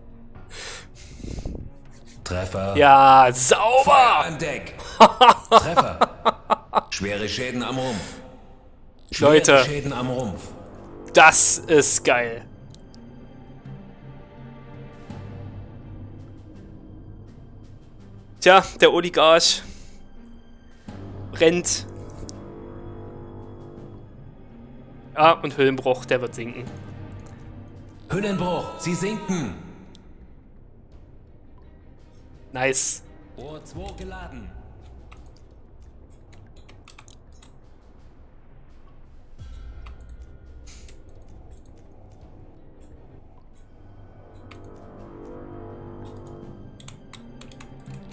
Treffer. Ja, Feuer sauber! an Deck. Treffer. Schwere Schäden am Rumpf. Schwere Leute. Schäden am Rumpf. Das ist geil. Tja, der Oligarch rennt. Ja, und Höhlenbruch, der wird sinken. Hüllenbruch. Sie sinken. Nice. Rohr 2 geladen.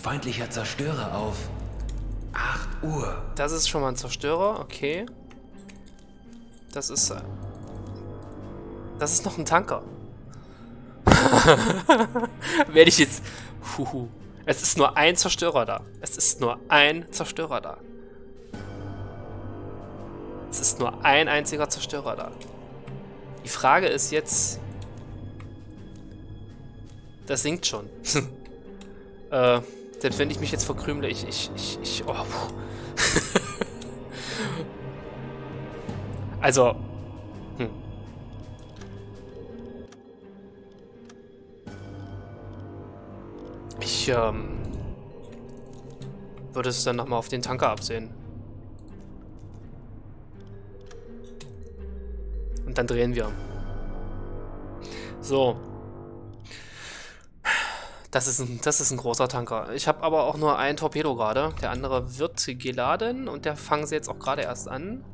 Feindlicher Zerstörer auf 8 Uhr. Das ist schon mal ein Zerstörer, okay. Das ist. äh, Das ist noch ein Tanker. Werde ich jetzt. Huhu. Es ist nur ein Zerstörer da. Es ist nur ein Zerstörer da. Es ist nur ein einziger Zerstörer da. Die Frage ist jetzt. Das sinkt schon. äh, selbst wenn ich mich jetzt verkrümle, ich, ich, ich, ich, oh, also, hm. Ich, ähm, würde es dann nochmal auf den Tanker absehen. Und dann drehen wir. So. Das ist ein, das ist ein großer Tanker. Ich habe aber auch nur ein Torpedo gerade. Der andere wird geladen und der fangen sie jetzt auch gerade erst an.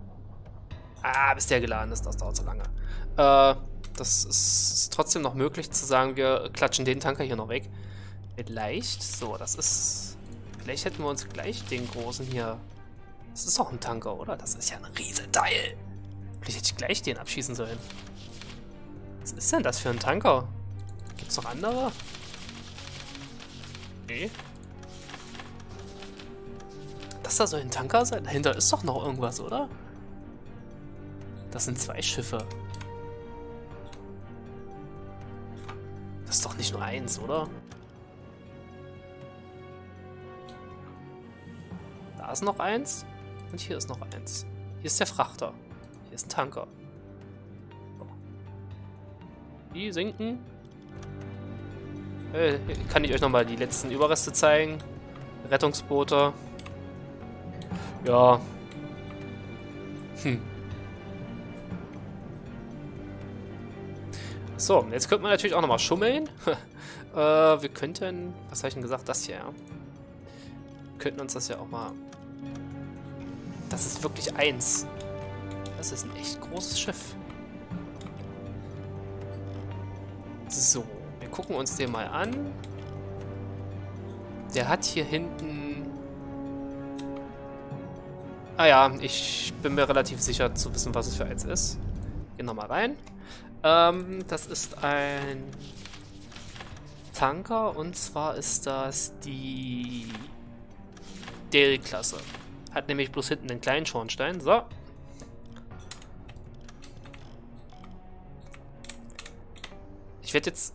Ah, bis der geladen ist, das dauert so lange. Äh, das ist, trotzdem noch möglich zu sagen, wir klatschen den Tanker hier noch weg. Vielleicht. So, das ist... Vielleicht hätten wir uns gleich den großen hier... Das ist auch ein Tanker, oder? Das ist ja ein Riesenteil. Vielleicht hätte ich gleich den abschießen sollen. Was ist denn das für ein Tanker? Gibt's noch andere? Das da soll ein Tanker sein? Dahinter ist doch noch irgendwas, oder? Das sind zwei Schiffe. Das ist doch nicht nur eins, oder? Da ist noch eins. Und hier ist noch eins. Hier ist der Frachter. Hier ist ein Tanker. Die sinken. Äh, kann ich euch nochmal die letzten Überreste zeigen. Rettungsboote. Ja. Hm. So, jetzt könnte man natürlich auch nochmal schummeln. äh, wir könnten, was habe ich denn gesagt? Das hier, ja. Könnten uns das ja auch mal... Das ist wirklich eins. Das ist ein echt großes Schiff. So, gucken uns den mal an. Der hat hier hinten... Ah ja, ich bin mir relativ sicher zu wissen, was es für eins ist. Gehen nochmal rein. Ähm, das ist ein Tanker und zwar ist das die Dairy-Klasse. Hat nämlich bloß hinten einen kleinen Schornstein. So. Ich werde jetzt...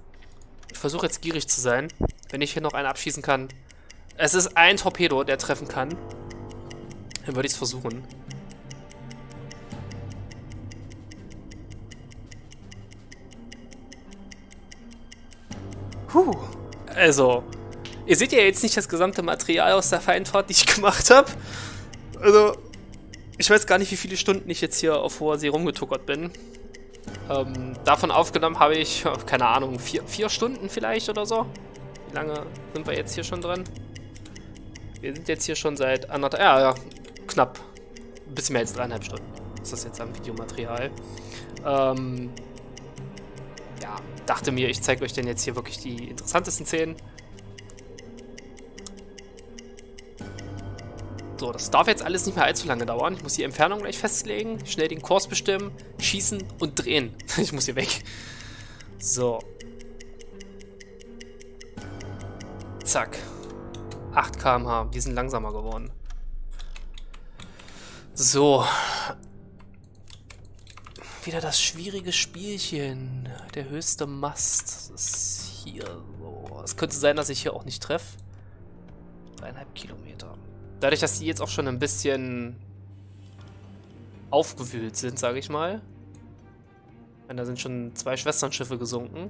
Ich versuche jetzt gierig zu sein, wenn ich hier noch einen abschießen kann. Es ist ein Torpedo, der treffen kann. Dann würde ich es versuchen. Puh. Also, ihr seht ja jetzt nicht das gesamte Material aus der Feindfahrt, die ich gemacht habe. Also, Ich weiß gar nicht, wie viele Stunden ich jetzt hier auf hoher See rumgetuckert bin. Ähm, davon aufgenommen habe ich, keine Ahnung, vier, vier Stunden vielleicht oder so. Wie lange sind wir jetzt hier schon dran? Wir sind jetzt hier schon seit anderthalb, ja, ja, knapp. Ein bisschen mehr als dreieinhalb Stunden. Ist das jetzt am Videomaterial. Ähm, ja, dachte mir, ich zeige euch denn jetzt hier wirklich die interessantesten Szenen. So, das darf jetzt alles nicht mehr allzu lange dauern. Ich muss die Entfernung gleich festlegen, schnell den Kurs bestimmen, schießen und drehen. ich muss hier weg. So. Zack. 8 km/h. Die sind langsamer geworden. So. Wieder das schwierige Spielchen. Der höchste Mast ist hier so. Es könnte sein, dass ich hier auch nicht treffe. Dreieinhalb Kilometer. Dadurch, dass die jetzt auch schon ein bisschen aufgewühlt sind, sage ich mal. Und da sind schon zwei Schwesternschiffe gesunken.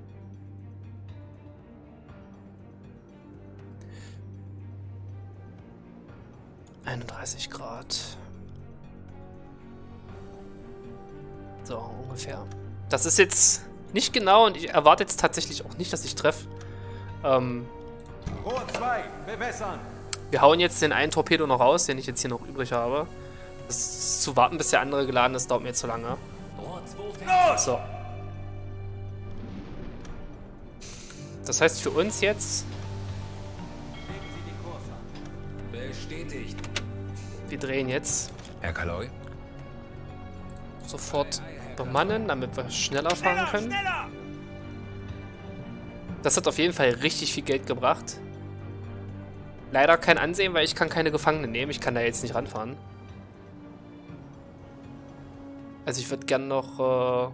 Einunddreißig Grad. So, ungefähr. Das ist jetzt nicht genau und ich erwarte jetzt tatsächlich auch nicht, dass ich treffe. Ähm, Rohr 2, bewässern. Wir hauen jetzt den einen Torpedo noch raus, den ich jetzt hier noch übrig habe. Das zu warten, bis der andere geladen ist, dauert mir zu lange. Rohr 2 fertig. So. Das heißt für uns jetzt. Bestätigt. wir drehen jetzt Herr Kaloi? sofort bemannen, damit wir schneller fahren können. Das hat auf jeden Fall richtig viel Geld gebracht. Leider kein Ansehen, weil ich kann keine Gefangenen nehmen. Ich kann da jetzt nicht ranfahren. Also ich würde gern noch äh,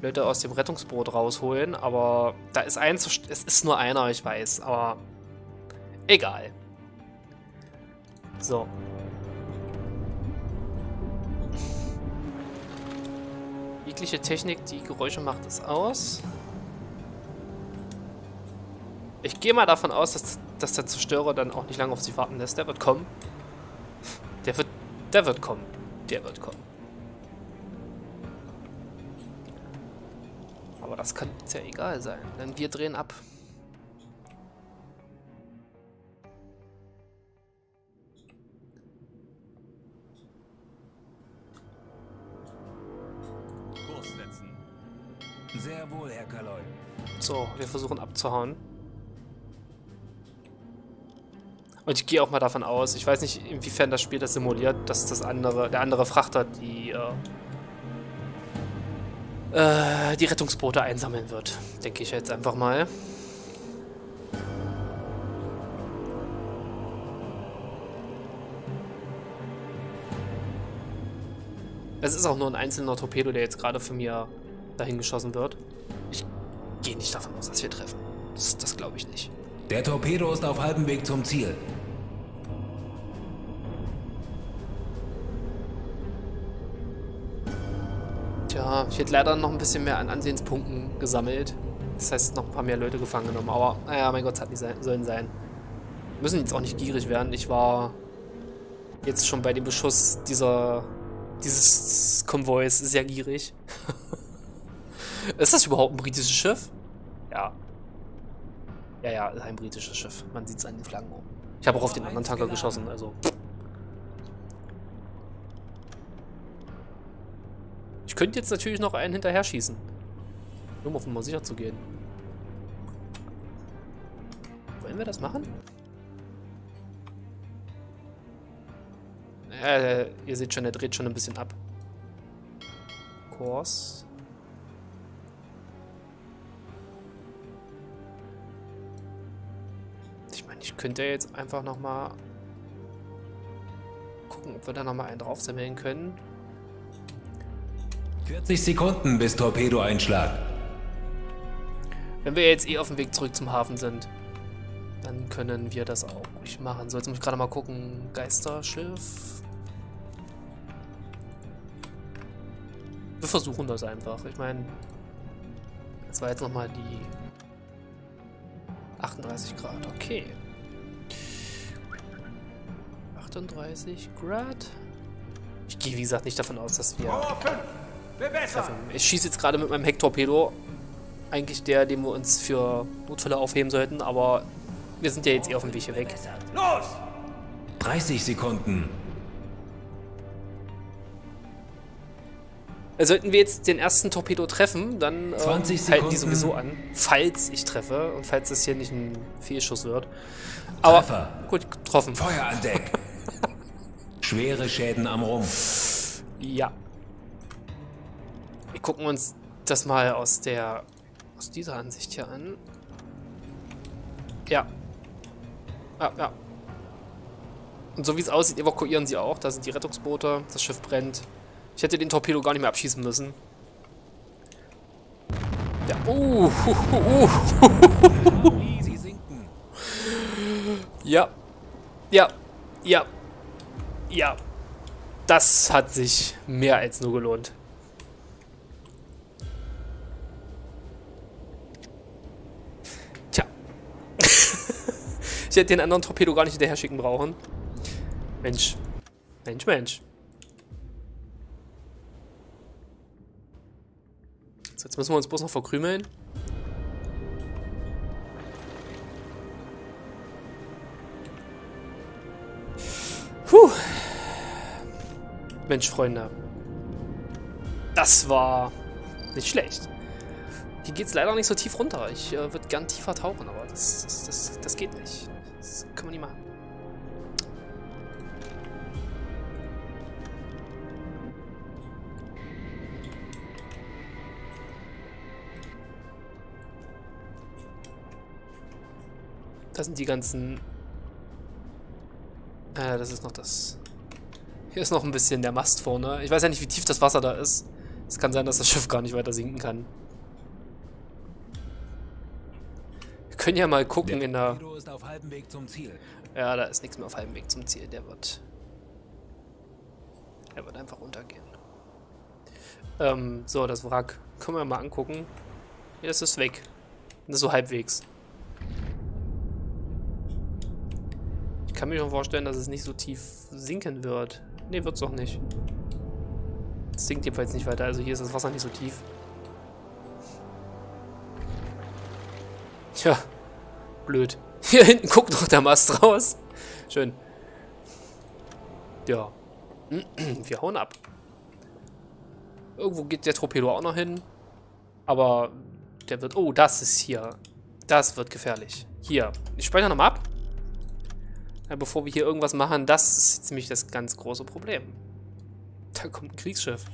Leute aus dem Rettungsboot rausholen, aber da ist ein zu st- Es ist nur einer, ich weiß, aber egal. So. Jegliche Technik, die Geräusche macht, ist aus. Ich gehe mal davon aus, dass, dass der Zerstörer dann auch nicht lange auf sich warten lässt. Der wird kommen. Der wird, der wird kommen. Der wird kommen. Aber das kann uns ja egal sein, denn wir drehen ab. Sehr wohl, Herr Kaloi. So, wir versuchen abzuhauen. Und ich gehe auch mal davon aus, ich weiß nicht, inwiefern das Spiel das simuliert, dass das andere, der andere Frachter die, äh, äh, die Rettungsboote einsammeln wird. Denke ich jetzt einfach mal. Es ist auch nur ein einzelner Torpedo, der jetzt gerade von mir dahin geschossen wird. Ich gehe nicht davon aus, dass wir treffen. Das, das glaube ich nicht. Der Torpedo ist auf halbem Weg zum Ziel. Tja, ich hätte leider noch ein bisschen mehr an Ansehenspunkten gesammelt. Das heißt, noch ein paar mehr Leute gefangen genommen. Aber, naja, mein Gott, es hat nicht sein, sollen sein. Müssen jetzt auch nicht gierig werden. Ich war jetzt schon bei dem Beschuss dieser, dieses Konvois sehr gierig. ist das überhaupt ein britisches Schiff? Ja. Ja, ja, ist ein britisches Schiff. Man sieht es an den Flaggen. Ich habe auch auf den anderen Tanker geschossen, also. Ich könnte jetzt natürlich noch einen hinterher schießen. Nur um auf Nummer sicher zu gehen. Wollen wir das machen? Äh, ihr seht schon, er dreht schon ein bisschen ab. Kurs. Ich könnte jetzt einfach nochmal gucken, ob wir da nochmal einen draufsammeln können. 40 Sekunden bis Torpedoeinschlag. Wenn wir jetzt eh auf dem Weg zurück zum Hafen sind, dann können wir das auch ruhig machen. So, jetzt muss ich gerade mal gucken. Geisterschiff. Wir versuchen das einfach. Ich meine, das war jetzt nochmal die 38 Grad. Okay. 38 Grad. Ich gehe, wie gesagt, nicht davon aus, dass wir Power 5. Bewässern. treffen. Ich schieße jetzt gerade mit meinem Hecktorpedo. Eigentlich der, den wir uns für Notfälle aufheben sollten, aber wir sind ja jetzt eh auf dem Weg hier weg. Los! 30 Sekunden. Äh, Sollten wir jetzt den ersten Torpedo treffen, dann ähm, 20 halten die sowieso an. Falls ich treffe und falls das hier nicht ein Fehlschuss wird. Aber Treffer. gut, getroffen. Feuer an Deck. Schwere Schäden am Rumpf. Ja. Wir gucken uns das mal aus der aus dieser Ansicht hier an. Ja. Ja, ja. Und so wie es aussieht, evakuieren sie auch. Da sind die Rettungsboote, das Schiff brennt. Ich hätte den Torpedo gar nicht mehr abschießen müssen. Ja. Uh, hu, hu, uh. Sie sinken. Ja. Ja. Ja. Ja. Das hat sich mehr als nur gelohnt. Tja. ich hätte den anderen Torpedo gar nicht hinterher schicken brauchen. Mensch. Mensch, Mensch. So, jetzt müssen wir uns bloß noch verkrümeln. Puh. Mensch, Freunde. Das war nicht schlecht. Hier geht es leider nicht so tief runter. Ich äh, würde gern tiefer tauchen, aber das, das, das, das geht nicht. Das können wir nicht machen. Das sind die ganzen äh, das ist noch das. Hier ist noch ein bisschen der Mast vorne. Ich weiß ja nicht, wie tief das Wasser da ist. Es kann sein, dass das Schiff gar nicht weiter sinken kann. Wir können ja mal gucken in der... Zum Ziel. Ja, da ist nichts mehr auf halbem Weg zum Ziel. Der wird... Er wird einfach untergehen. Ähm, so, das Wrack. Können wir mal angucken. Hier ist es weg. Das ist so halbwegs. Ich kann mir schon vorstellen, dass es nicht so tief sinken wird. Ne, wird's doch nicht. Es sinkt jedenfalls nicht weiter, also hier ist das Wasser nicht so tief. Tja, blöd. Hier hinten guckt noch der Mast raus. Schön. Ja. Wir hauen ab. Irgendwo geht der Torpedo auch noch hin. Aber der wird... Oh, das ist hier. Das wird gefährlich. Hier. Ich speichere nochmal ab. Bevor wir hier irgendwas machen, das ist ziemlich das ganz große Problem. Da kommt ein Kriegsschiff.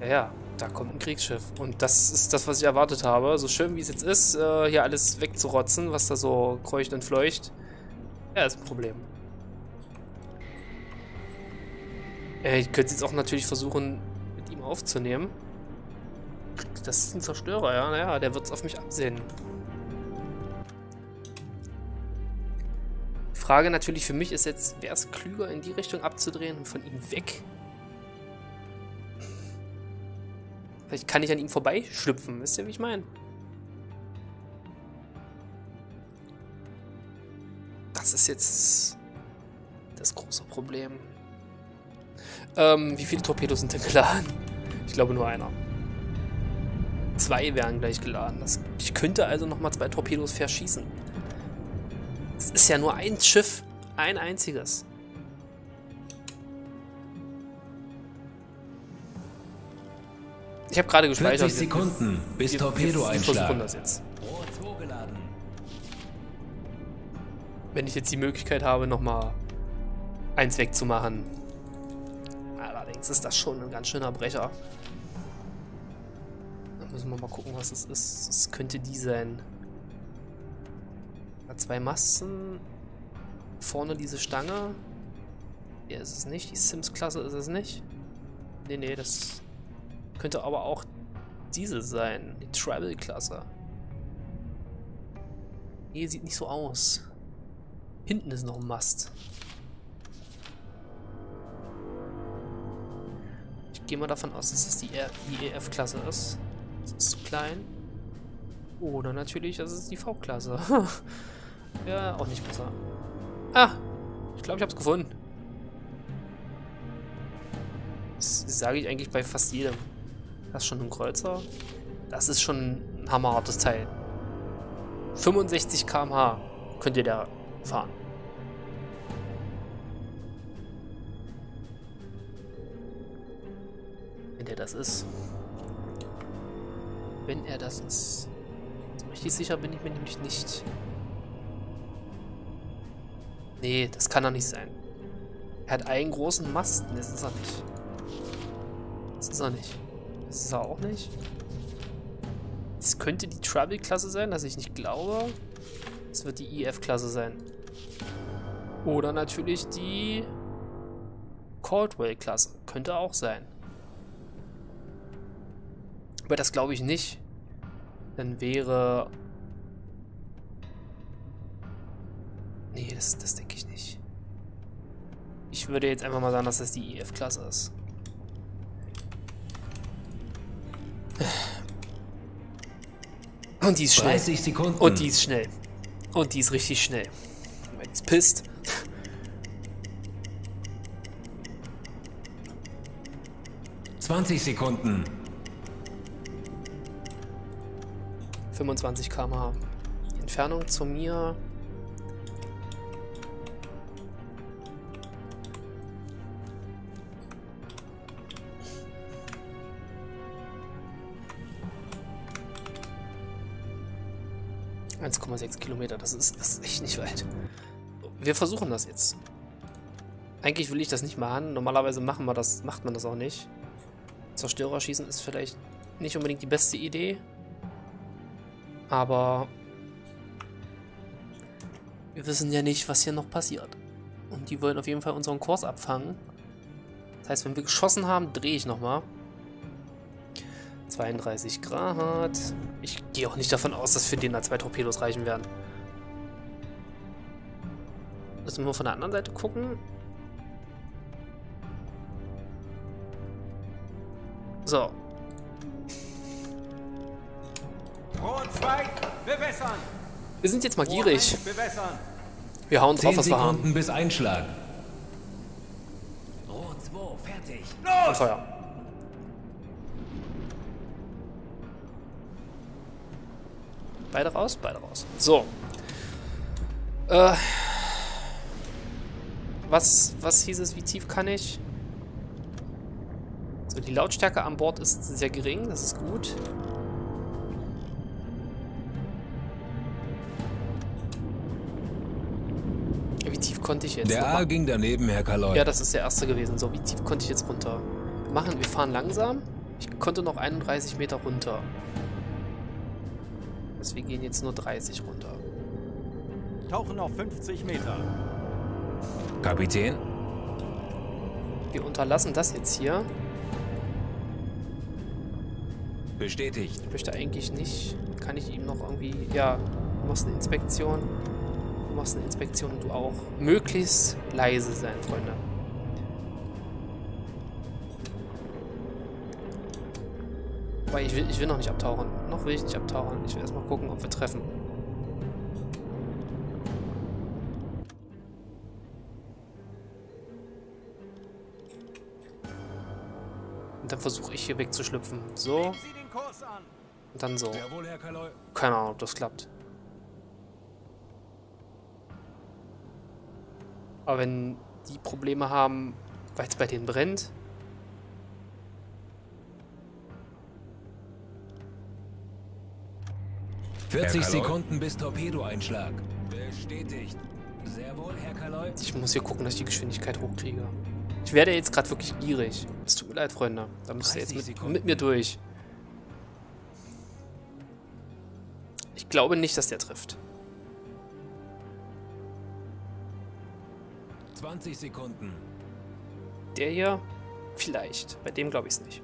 Ja, ja, da kommt ein Kriegsschiff. Und das ist das, was ich erwartet habe. So schön wie es jetzt ist, äh, hier alles wegzurotzen, was da so kreucht und fleucht. Ja, ist ein Problem. Äh, ich könnte jetzt auch natürlich versuchen, mit ihm aufzunehmen. Das ist ein Zerstörer, ja. Naja, der wird es auf mich absehen. Frage natürlich für mich ist jetzt, wäre es klüger, in die Richtung abzudrehen und von ihm weg? Vielleicht kann ich an ihm vorbeischlüpfen. Wisst ihr, wie ich meine? Das ist jetzt das große Problem. Ähm, wie viele Torpedos sind denn geladen? Ich glaube nur einer. Zwei wären gleich geladen. Das, ich könnte also nochmal zwei Torpedos verschießen. Es ist ja nur ein Schiff. Ein einziges. Ich habe gerade gespeichert. 40 Sekunden bis Torpedoeinschlag. jetzt. Rohr 2 geladen. Wenn ich jetzt die Möglichkeit habe, nochmal eins wegzumachen. Allerdings ist das schon ein ganz schöner Brecher. Dann müssen wir mal gucken, was es ist. Es könnte die sein. Zwei Masten. Vorne diese Stange. Hier ist es nicht. Die Sims-Klasse ist es nicht. Nee, nee, das könnte aber auch diese sein. Die Tribal-Klasse. Nee, sieht nicht so aus. Hinten ist noch ein Mast. Ich gehe mal davon aus, dass das die, EF-Klasse ist. Das ist zu klein. Oder natürlich, das ist die V-Klasse. ja, auch nicht besser. Ah, ich glaube, ich habe es gefunden. Das sage ich eigentlich bei fast jedem. Das ist schon ein Kreuzer. Das ist schon ein hammerhartes Teil. 65 km/h könnt ihr da fahren. Wenn der das ist. Wenn er das ist. So richtig sicher bin ich mir nämlich nicht. Nee, das kann er nicht sein. Er hat einen großen Masten, das ist er nicht. Das ist er nicht. Das ist er auch nicht. Es könnte die Trouble-Klasse sein, dass ich nicht glaube. Es wird die EF-Klasse sein. Oder natürlich die Caldwell-Klasse. Könnte auch sein. Aber das glaube ich nicht. Dann wäre... Nee, das, das denke ich nicht. Ich würde jetzt einfach mal sagen, dass das die EF-Klasse ist. Und die ist schnell. 30 Sekunden. Und die ist schnell. Und die ist richtig schnell. Weil die ist pisst. Zwanzig Sekunden. 25 km/h. Entfernung zu mir. ...1,6 Kilometer, das ist, das ist echt nicht weit. Wir versuchen das jetzt. Eigentlich will ich das nicht machen. Normalerweise machen wir das, macht man das auch nicht. Zerstörerschießen ist vielleicht nicht unbedingt die beste Idee. Aber wir wissen ja nicht, was hier noch passiert. Und die wollen auf jeden Fall unseren Kurs abfangen. Das heißt, wenn wir geschossen haben, drehe ich nochmal. 32 Grad. Ich gehe auch nicht davon aus, dass für den da zwei Torpedos reichen werden. Müssen wir von der anderen Seite gucken. So, Rot 2, bewässern. wir sind jetzt mal gierig. 1, bewässern. Wir hauen drauf, was wir haben. Sekunden bis Einschlag. Rot 2, fertig. Und Feuer. Beide raus, beide raus. So. Äh. Was, was hieß es, wie tief kann ich? So, die Lautstärke an Bord ist sehr gering, das ist gut. Wie tief konnte ich jetzt? Der? A ging daneben, Herr Kaloy. Ja, das ist der erste gewesen. So, wie tief konnte ich jetzt runter? Wir machen, wir fahren langsam. Ich konnte noch 31 Meter runter. Also wir gehen jetzt nur 30 runter. Tauchen auf 50 Meter. Kapitän, Wir unterlassen das jetzt hier. bestätigt. Ich möchte eigentlich nicht. Kann ich ihm noch irgendwie... Ja, du machst eine Inspektion. Du machst eine Inspektion und du auch. Möglichst leise sein, Freunde. Weil ich will, ich will noch nicht abtauchen. Noch will ich nicht abtauchen. Ich will erstmal gucken, ob wir treffen. Und dann versuche ich hier wegzuschlüpfen. So, und dann so. Keine Ahnung, ob das klappt. Aber wenn die Probleme haben, weil es bei denen brennt, 40 Herr Kaloy? Sekunden bis Torpedoeinschlag. Bestätigt. Sehr wohl, Herr Kaloy. ich muss hier gucken, dass ich die Geschwindigkeit hochkriege. Ich werde jetzt gerade wirklich gierig. Es tut mir leid, Freunde. Da müsst ihr jetzt 30 mit, mit mir durch. Ich glaube nicht, dass der trifft. 20 Sekunden. Der hier, vielleicht. Bei dem glaube ich es nicht.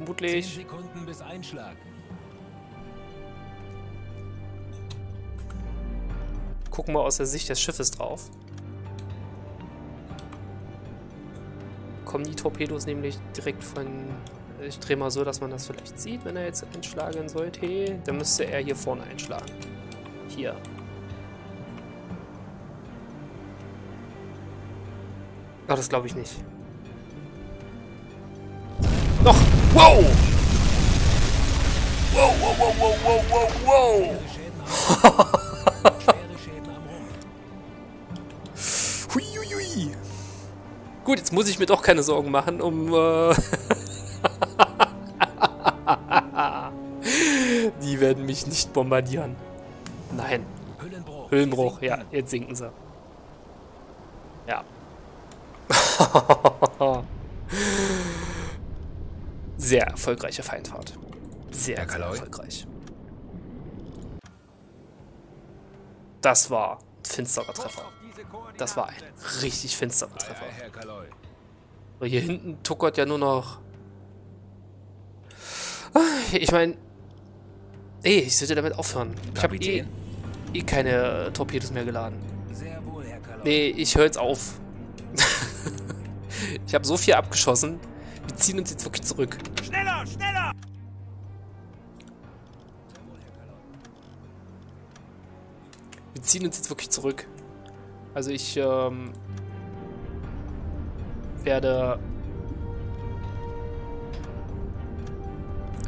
Vermutlich. Sekunden bis Einschlag. Gucken wir aus der Sicht des Schiffes drauf. Kommen die Torpedos nämlich direkt von Ich drehe mal so, dass man das vielleicht sieht, wenn er jetzt einschlagen sollte. Dann müsste er hier vorne einschlagen. Hier. Oh, das glaube ich nicht. Wow! Wow, wow, wow, wow, wow, wow, wow! Am Rumpf. Huiuiui. Gut, jetzt muss ich mir doch keine Sorgen machen, um... Äh Die werden mich nicht bombardieren. Nein. Hüllenbruch. Hüllenbruch, ja, jetzt sinken sie. Ja. Sehr erfolgreiche Feindfahrt. Sehr, sehr erfolgreich. Das war ein finsterer Treffer. Das war ein richtig finsterer Treffer. hier hinten tuckert ja nur noch. Ich meine. Ey, ich sollte damit aufhören. Ich habe eh, eh keine Torpedos mehr geladen. Nee, ich höre jetzt auf. ich habe so viel abgeschossen. Wir ziehen uns jetzt wirklich zurück. Schneller, schneller! Wir ziehen uns jetzt wirklich zurück. Also ich ähm, werde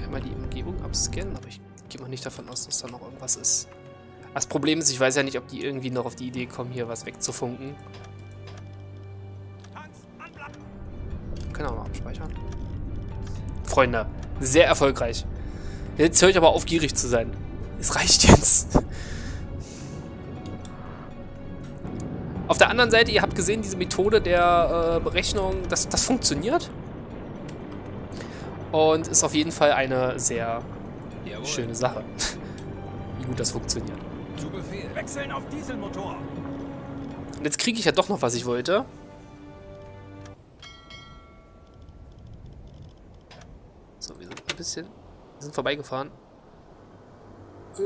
einmal die Umgebung abscannen, aber ich gehe mal nicht davon aus, dass da noch irgendwas ist. Das Problem ist, ich weiß ja nicht, ob die irgendwie noch auf die Idee kommen, hier was wegzufunken. Können auch noch abspeichern. Freunde, sehr erfolgreich. Jetzt höre ich aber auf, gierig zu sein. Es reicht jetzt. Auf der anderen Seite, ihr habt gesehen, diese Methode der äh, Berechnung, das, das funktioniert. Und ist auf jeden Fall eine sehr Jawohl. schöne Sache. Wie gut das funktioniert. Zu Befehl. Wechseln auf Dieselmotor! Und jetzt kriege ich ja doch noch, was ich wollte. Bisschen... Wir sind vorbeigefahren. Äh.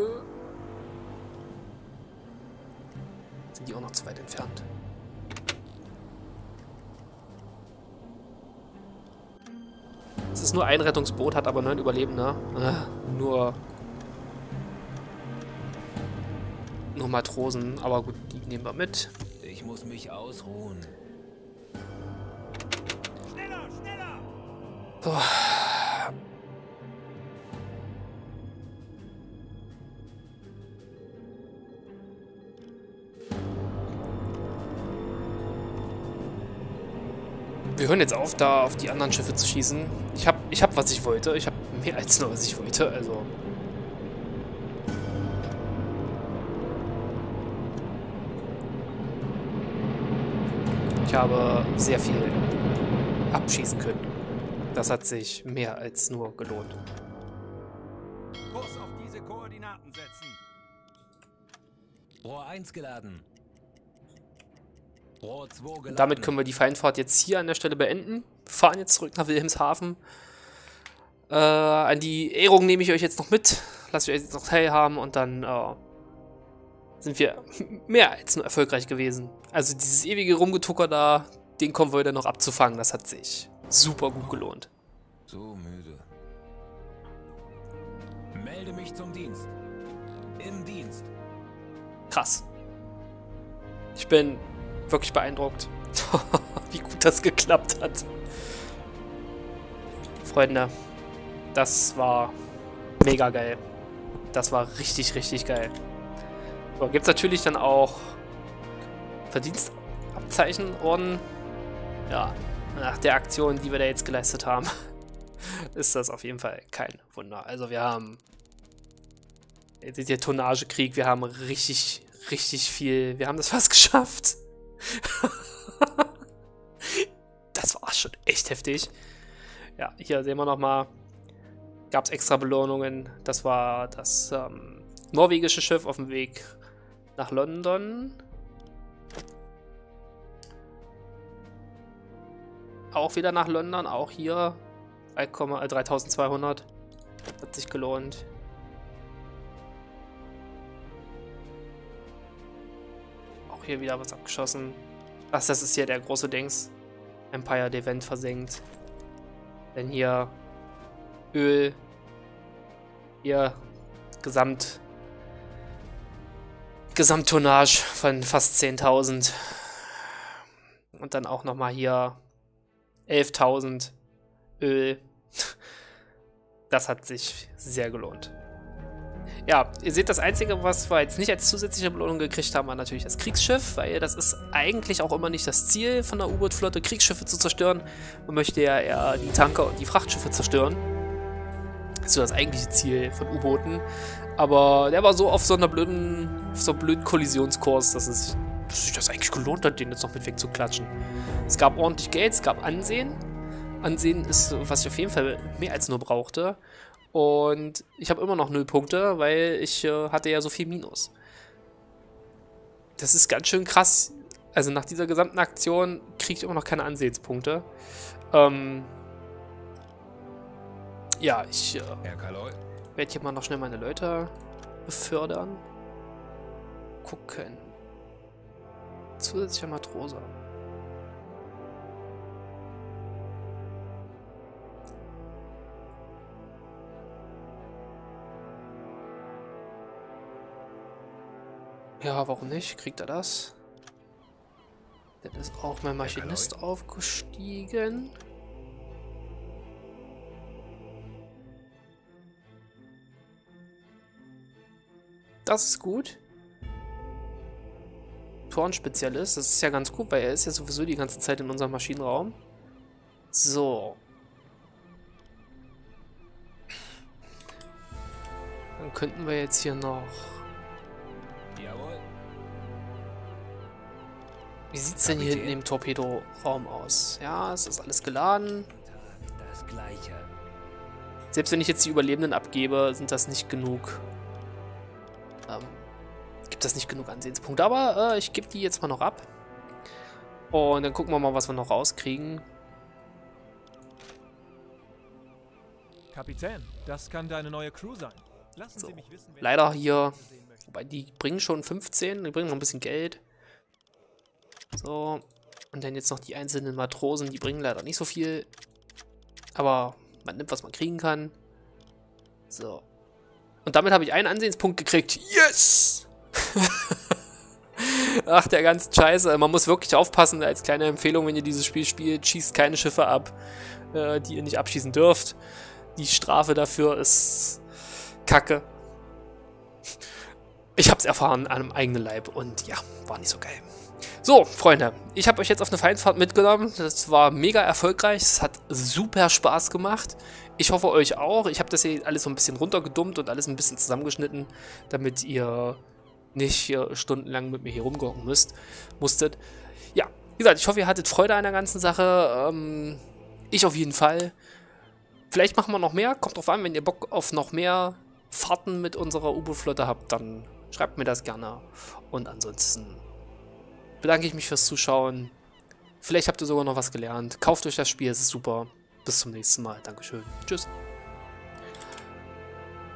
Sind die auch noch zu weit entfernt? Es ist nur ein Rettungsboot, hat aber neun Überlebende. Äh, nur... Nur Matrosen, aber gut, die nehmen wir mit. Ich muss mich ausruhen. Schneller, schneller! Wir hören jetzt auf, da auf die anderen Schiffe zu schießen. Ich hab, ich hab, was ich wollte. Ich hab mehr als nur, was ich wollte. Also. Ich habe sehr viel abschießen können. Das hat sich mehr als nur gelohnt. Kurs auf diese Koordinaten setzen! Rohr 1 geladen. Rohr 2 geladen. Damit können wir die Feindfahrt jetzt hier an der Stelle beenden. Wir fahren jetzt zurück nach Wilhelmshaven. Äh, an die Ehrung nehme ich euch jetzt noch mit. Lasst euch jetzt noch teilhaben und dann äh, sind wir mehr als nur erfolgreich gewesen. Also dieses ewige Rumgetucker da, den Konvoi dann noch abzufangen, das hat sich super gut gelohnt. So müde. Melde mich zum Dienst. Im Dienst. Krass. Ich bin wirklich beeindruckt, wie gut das geklappt hat. Freunde, das war mega geil. Das war richtig, richtig geil. So, Gibt es natürlich dann auch Verdienstabzeichen, Orden. Ja, nach der Aktion, die wir da jetzt geleistet haben, ist das auf jeden Fall kein Wunder. Also wir haben Jetzt ist der Tonnagekrieg, wir haben richtig, richtig viel, wir haben das fast geschafft. das war schon echt heftig. Ja, hier sehen wir nochmal, gab es extra Belohnungen. Das war das ähm, norwegische Schiff auf dem Weg nach London. Auch wieder nach London, auch hier 3, äh, 3200. Hat sich gelohnt. Hier wieder was abgeschossen. Ach, das ist hier der große Dings. Empire Devent versenkt. Denn hier Öl. Hier Gesamt Gesamttonnage von fast 10.000. Und dann auch nochmal hier 11.000 Öl. Das hat sich sehr gelohnt. Ja, ihr seht, das Einzige, was wir jetzt nicht als zusätzliche Belohnung gekriegt haben, war natürlich das Kriegsschiff, weil das ist eigentlich auch immer nicht das Ziel von der U-Boot-Flotte, Kriegsschiffe zu zerstören. Man möchte ja eher die Tanker und die Frachtschiffe zerstören. Das ist so das eigentliche Ziel von U-Booten. Aber der war so auf so einer blöden, auf so einem blöden Kollisionskurs, dass es dass sich das eigentlich gelohnt hat, den jetzt noch mit wegzuklatschen. Es gab ordentlich Geld, es gab Ansehen. Ansehen ist, was ich auf jeden Fall mehr als nur brauchte. Und ich habe immer noch null Punkte, weil ich äh, hatte ja so viel Minus. Das ist ganz schön krass. Also nach dieser gesamten Aktion kriege ich immer noch keine Ansehenspunkte. Ähm ja, ich äh, werde hier mal noch schnell meine Leute befördern. Gucken. Zusätzlicher Matrose. Ja, warum nicht? Kriegt er das? Dann ist auch mein Maschinist aufgestiegen. Das ist gut. Torenspezialist, das ist ja ganz gut, weil er ist ja sowieso die ganze Zeit in unserem Maschinenraum. So. Dann könnten wir jetzt hier noch Wie sieht es denn hier hinten im Torpedoraum aus? Ja, es ist alles geladen. Das gleiche. Selbst wenn ich jetzt die Überlebenden abgebe, sind das nicht genug. Ähm, gibt das nicht genug Ansehenspunkte. Aber äh, ich gebe die jetzt mal noch ab. Und dann gucken wir mal, was wir noch rauskriegen. Kapitän, das kann deine neue Crew sein. Lassen so. Sie mich wissen, Leider hier, wobei die bringen schon 15, die bringen noch ein bisschen Geld. So. Und dann jetzt noch die einzelnen Matrosen, die bringen leider nicht so viel. Aber man nimmt, was man kriegen kann. So. Und damit habe ich einen Ansehenspunkt gekriegt. Yes! Ach, der ganze Scheiße. Man muss wirklich aufpassen, als kleine Empfehlung, wenn ihr dieses Spiel spielt, schießt keine Schiffe ab, äh, die ihr nicht abschießen dürft. Die Strafe dafür ist Kacke. Ich habe es erfahren an einem eigenen Leib und ja, war nicht so geil. So, Freunde, ich habe euch jetzt auf eine Feindfahrt mitgenommen. Das war mega erfolgreich. Es hat super Spaß gemacht. Ich hoffe euch auch. Ich habe das hier alles so ein bisschen runtergedummt und alles ein bisschen zusammengeschnitten, damit ihr nicht hier stundenlang mit mir hier rumgurken müsst, musstet. Ja, wie gesagt, ich hoffe, ihr hattet Freude an der ganzen Sache. Ähm, ich auf jeden Fall. Vielleicht machen wir noch mehr. Kommt drauf an, wenn ihr Bock auf noch mehr Fahrten mit unserer U-Boot-Flotte habt, dann schreibt mir das gerne. Und ansonsten bedanke ich mich fürs Zuschauen. Vielleicht habt ihr sogar noch was gelernt. Kauft euch das Spiel, es ist super. Bis zum nächsten Mal. Dankeschön. Tschüss.